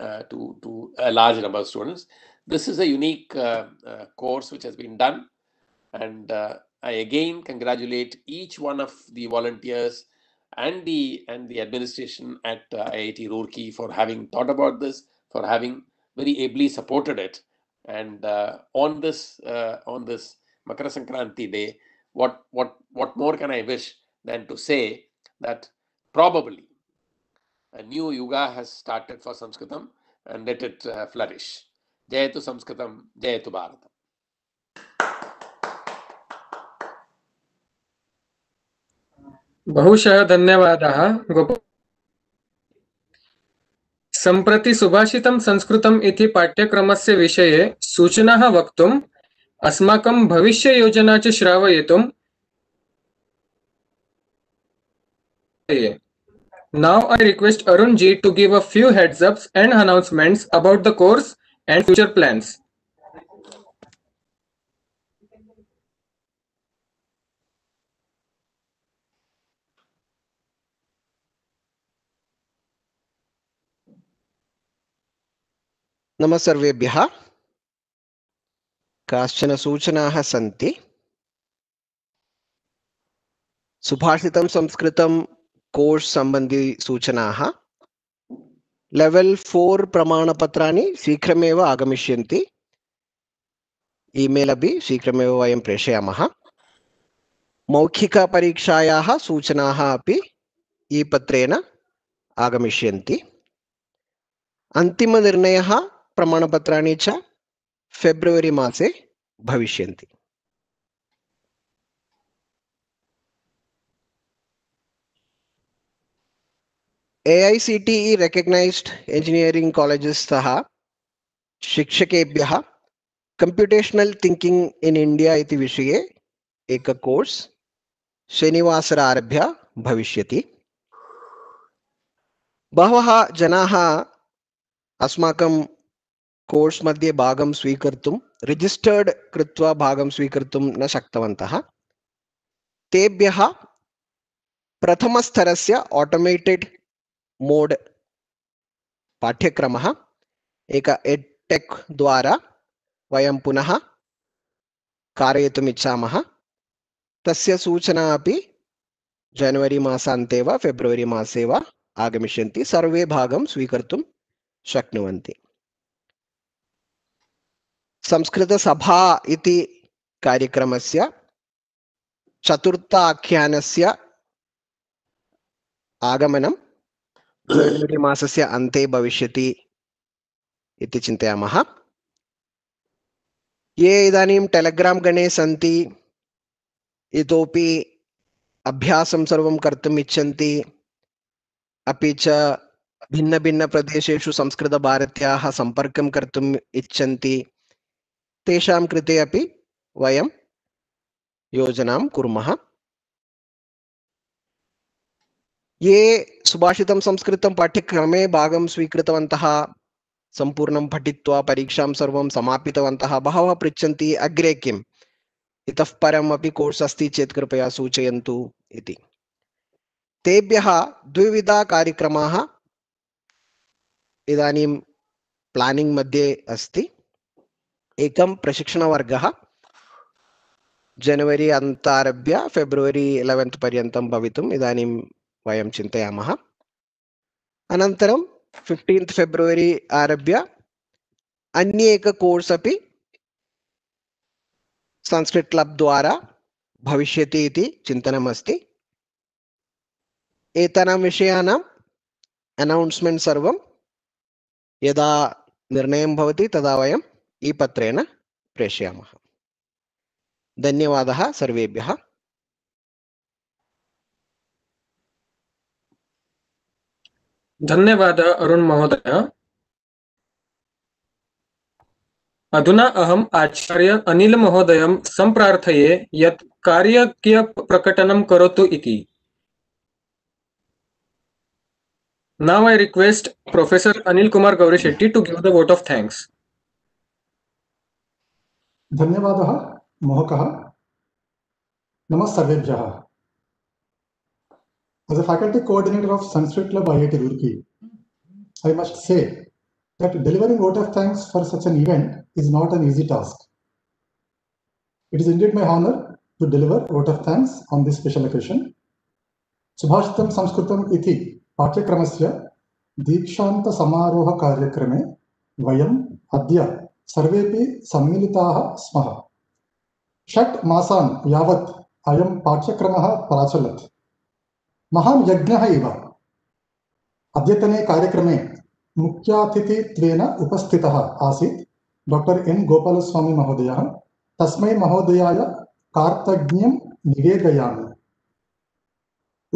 [SPEAKER 13] uh, to to a large number of students. This is a unique course which has been done, and I again congratulate each one of the volunteers and the and the administration at IIT Roorkee for having thought about this, for having very ably supported it. And uh, on this uh, on this Makara Sankranti day, what what what more can I wish than to say that probably a new yuga has started for Sanskritam and let it uh, flourish. Jayatu Sanskritam, Jayatu Bharatam.
[SPEAKER 5] बहुशः धन्यवादः गोपाल सम्प्रति सुभाषितं संस्कृतम् इति पाठ्यक्रमस्य विषये सूचनाः वक्तुम् अस्माकं भविष्ययोजना च श्रावयितुं Now I request Arun ji to give a few heads ups and announcements about the course and future plans.
[SPEAKER 6] नमः काचन सूचना सी सन्ति संस्कृत संस्कृतं कोर्स् सम्बन्धिसूचनाः लेवेल् फोर् प्रमाणपत्राणि शीघ्रमेव आगमिष्यन्ति ईमेल् अभी शीघ्रमेव वयं प्रेशयाम मौखिकपरीक्षायाः सूचना अभी ई पत्रेण आगमिष्यन्ति अन्तिमनिर्णयः प्रमाणपत्राणि च फेब्रवरि मासे भविष्यन्ति ए ऐ सि टि इ रेकग्नैस्ड् इञ्जिनियरिङ्ग् कालेजस् तः शिक्षकेभ्यः कम्प्यूटेशनल् थिङ्किङ्ग् इन् इण्डिया इति विषये एक कोर्स् आरभ्य भविष्य बहवः जनाः अस्माकं कोर्स मध्ये भाग स्वीकर्त रिजिस्टर्ड कृत्वा भाग स्वीकर्त न प्रथम स्तर से ऑटोमेटेड मोड पाठ्यक्रम एक एड्टेक् द्वारा वयं पुनः कारयितुम् तस्य सूचना अपि जनवरी मासान्ते वा फेब्रवरी मासे वा आगमिष्यन्ति सर्वे भागं स्वीकर्तुं शक्नुवन्ति संस्कृत सभा इति कार्यक्रमस्य चतुर्थ आख्यानस्य आगमनं जनवरि मासस्य अन्ते भविष्यति इति चिन्तयामः ये इदानीं टेलिग्राम गणे सन्ति इतोपि अभ्यासं सर्वं कर्तुम् इच्छन्ति अपि च भिन्नभिन्नप्रदेशेषु संस्कृतभारत्याः सम्पर्कं कर्तुम् इच्छन्ति तेषां कृते अपि वयं योजनां कुर्मः ये सुभाषितं संस्कृतं पाठ्यक्रमे भागं स्वीकृतवन्तः सम्पूर्णं पठित्वा परीक्षां सर्वं समापितवन्तः बहवः पृच्छन्ति अग्रे किम् इतः परम् अपि कोर्स् अस्ति चेत् कृपया सूचयन्तु इति तेभ्यः द्विविधा कार्यक्रमाः इदानीं प्लानिङ्ग् मध्ये अस्ति एकं प्रशिक्षणवर्गः जनवरी अन्तारभ्य फेब्रवरी इलेवेन्त् पर्यन्तं भवितुम् इदानीं वयं चिन्तयामः अनन्तरं फिफ्टीन्त् फेब्रवरी आरभ्य अन्य एक कोर्स् अपि संस्कृत क्लब् द्वारा भविष्यति इति चिन्तनमस्ति एतानां विषयाणाम् अनौन्स्मेण्ट् सर्वं यदा निर्णयं भवति तदा वयं ई पत्रेण प्रेशयाम धन्यवाद सर्वे
[SPEAKER 5] धन्यवाद अरुण महोदय अधुना अहम आचार्य अनिल महोदय अनिलमहोदयं सम्प्रार्थये कार्य प्रकटन करोतु इति now I request professor Anil Kumar Gauri Shetty to give the vote of thanks.
[SPEAKER 12] धन्यवादः मोहकः नमः सर्वेभ्यः As a faculty coordinator of Sanskrit Club IIT Roorkee, I must say that delivering vote of thanks for such an event is not an easy task. It is indeed my honor to deliver vote of thanks on this special occasion. Subhashitam Sanskritam iti पाठ्यक्रमस्य दीक्षान्तसमारोहकार्यक्रमे वयम् अद्य सर्वे सम्मिलता स्म षट् मासान् यावत् पाठ्यक्रम पाठ्यक्रमः प्राचलत् यज्ञ अद्यतने कार्यक्रमे मुख्यातिथित्वेन उपस्थित आसी डॉक्टर एन गोपालस्वामी महोदय तस्म महोदयाय कार्तज्ञ निवेदया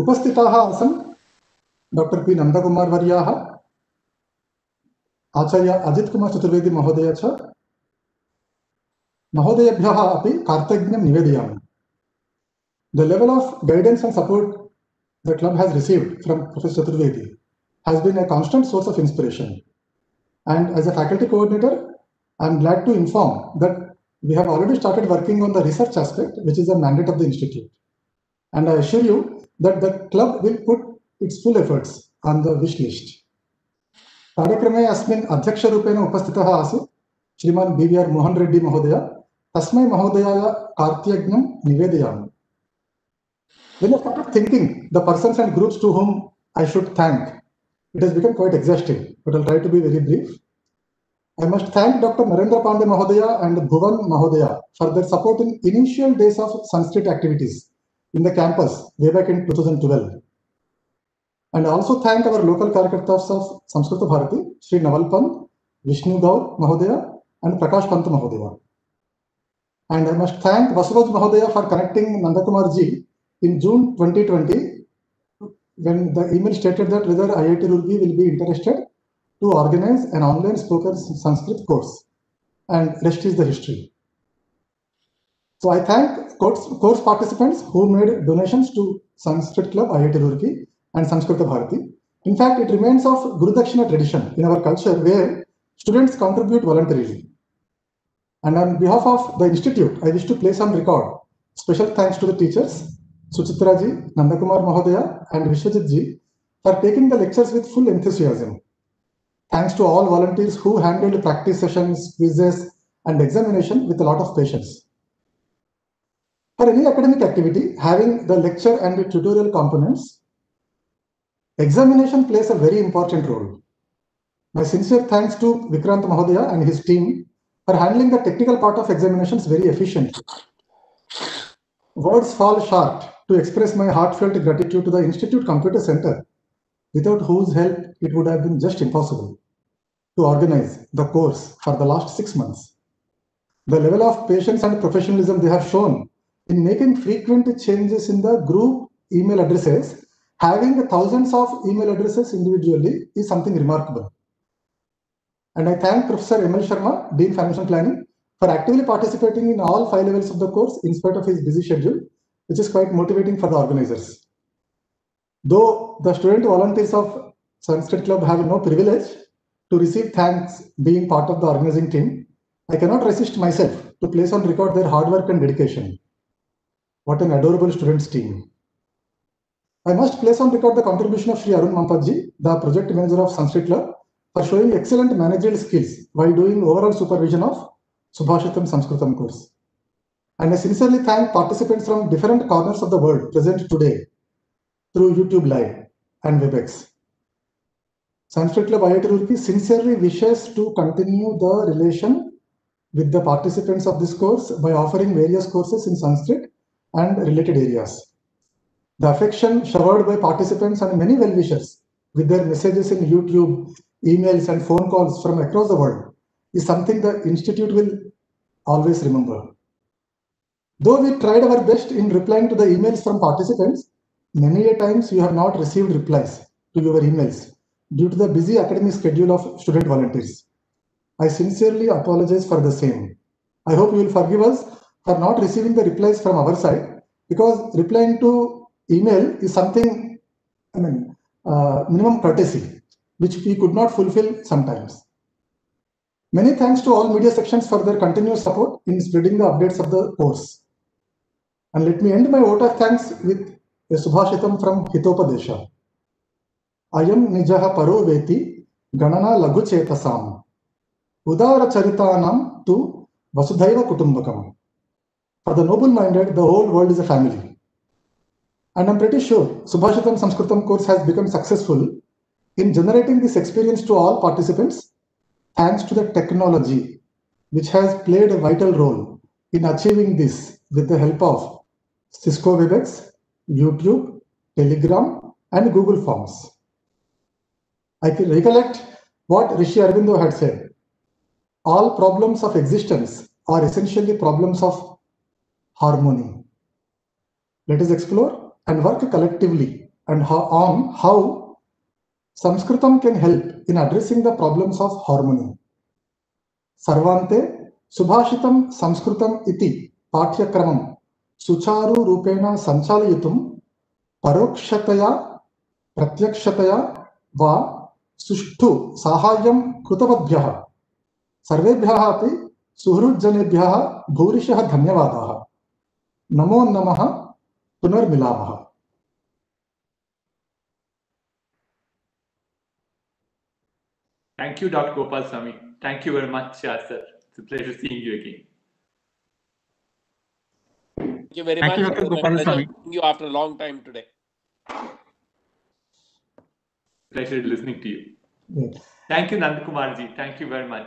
[SPEAKER 12] उपस्थिता आसन डॉक्टर पी नंदकुमार वर्या आचार्य अजितकुमार चतुर्वेदी महोदय च महोदयभ्यः अपि कार्तज्ञं निवेदयामि The level of guidance and support the club has received from Professor Chaturvedi has been a constant source of inspiration. And as a faculty coordinator, I'm glad to inform that we have already started working on the research aspect, which is a mandate of the institute. And I assure you that the club will put its full efforts on the wish list. कार्यक्रमे अस्मिन् अध्यक्षरूपेण उपस्थितः आसीत् श्रीमान् बि वि आर् मोहन् रेड्डी महोदय तस्मै महोदयाय कार्त्यज्ञं निवेदयामि When I started thinking the persons and groups to whom I should thank, it has become quite exhaustive, but I'll try to be very brief. I must thank Dr. Narendra Pandey Mahodaya and Bhuvan Mahodaya for their support in initial days of Sanskrit activities in the campus way back in 2012. And also thank our local Karyakartas of Sanskrit Bharati, Sri Navalpan, Vishnu Gaur Mahodaya, and Prakash Pant Mahodaya. And I must thank Vasuraj Mahodaya for connecting Nandakumar ji in June 2020 when the email stated that whether IIT Roorkee will be interested to organize an online spoken Sanskrit course. And rest is the history. So I thank course, course participants who made donations to Sanskrit Club IIT Roorkee and Sanskrita Bharati. In fact, it remains of Guru Dakshina tradition in our culture where students contribute voluntarily. And on behalf of the institute, I wish to place on record special thanks to the teachers, Suchitra ji, Nandakumar Mahodaya, and Vishwajit ji for taking the lectures with full enthusiasm. Thanks to all volunteers who handled practice sessions, quizzes, and examination with a lot of patience. For any academic activity, having the lecture and the tutorial components Examination plays a very important role. My sincere thanks to Vikrant Mahodaya and his team for handling the technical part of examinations very efficiently. Words fall short to express my heartfelt gratitude to the Institute Computer Center, without whose help it would have been just impossible to organize the course for the last six months. The level of patience and professionalism they have shown in making frequent changes in the group email addresses having thousands of email addresses individually is something remarkable. And I thank Professor Emil Sharma, Dean Financial Planning, for actively participating in all five levels of the course in spite of his busy schedule, which is quite motivating for the organizers. Though the student volunteers of Sanskrit Club have no privilege to receive thanks being part of the organizing team, I cannot resist myself to place on record their hard work and dedication. What an adorable students team. I must place on record the contribution of Sri Arun Mampaji, the project manager of Sanskritler, for showing excellent managerial skills while doing overall supervision of Subhashitam Sanskritam course. And I sincerely thank participants from different corners of the world present today through YouTube Live and WebEx. Sanskrit Club sincerely wishes to continue the relation with the participants of this course by offering various courses in Sanskrit and related areas. The affection showered by participants and many well-wishers with their messages in YouTube, emails, and phone calls from across the world is something the Institute will always remember. Though we tried our best in replying to the emails from participants, many a times you have not received replies to your emails due to the busy academic schedule of student volunteers. I sincerely apologize for the same. I hope you will forgive us for not receiving the replies from our side because replying to email is something, I mean, uh, minimum courtesy, which we could not fulfill sometimes. Many thanks to all media sections for their continuous support in spreading the updates of the course. And let me end my vote of thanks with a Subhashitam from Hitopadesha. అయం నిజ పరో Ganana గణన లఘుచేతసాం ఉదారచరితానం to వసుధైవ kutumbakam. For the noble-minded, the whole world is a family. And I'm pretty sure Subhashitam Sanskritam course has become successful in generating this experience to all participants thanks to the technology, which has played a vital role in achieving this with the help of Cisco WebEx, YouTube, Telegram, and Google Forms. I can recollect what Rishi Aurobindo had said. All problems of existence are essentially problems of harmony. Let us explore and work collectively and on how Sanskritam can help in addressing the problems of harmony. Sarvante Subhashitam Sanskritam Iti Patyakramam Sucharu Rupena Sanchalayutum parokshatya pratyakshatya Va Sushtu Sahayam Krutavadhyaha Sarvebhyaha Api Suhrujjanebhyaha Bhurishaha Dhanyavadaha Namo Namaha पुनर्मिला
[SPEAKER 11] thank you doctor Gopal Swami thank you very much sir pleasure seeing you again
[SPEAKER 13] thank you very much doctor Gopal Swami you after long time today
[SPEAKER 11] pleasure listening to you thank you Nandkumar ji thank you very much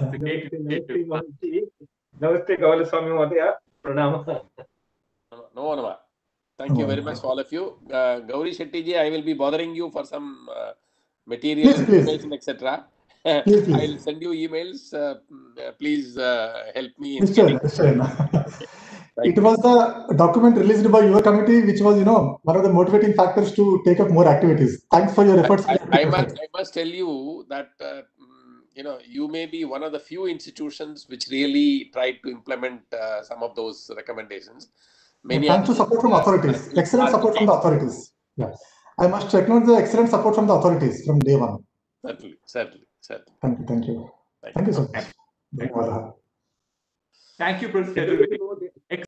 [SPEAKER 4] नमस्ते गोपाल स्वामी महोदय प्रणाम
[SPEAKER 13] नमो नमः Thank you oh, very much, all of you. Uh, Gauri Shetty ji, I will be bothering you for some uh, material, yes, information, etc. yes, I will send you emails. Uh, mm, please uh, help me. In sure, sure.
[SPEAKER 12] it was the document released by your committee, which was, you know, one of the motivating factors to take up more activities. Thanks for your efforts. I, I, I must,
[SPEAKER 13] I must tell you that uh, mm, you know you may be one of the few institutions which really tried to implement uh, some of those recommendations Maybe thanks to support from
[SPEAKER 12] authorities, excellent support from the authorities. Yeah, I must acknowledge the excellent support from the authorities from day one.
[SPEAKER 13] Certainly, certainly, certainly.
[SPEAKER 12] Thank you, thank you, thank, thank you. so
[SPEAKER 13] much. Thank you,
[SPEAKER 11] thank you. Thank you Professor.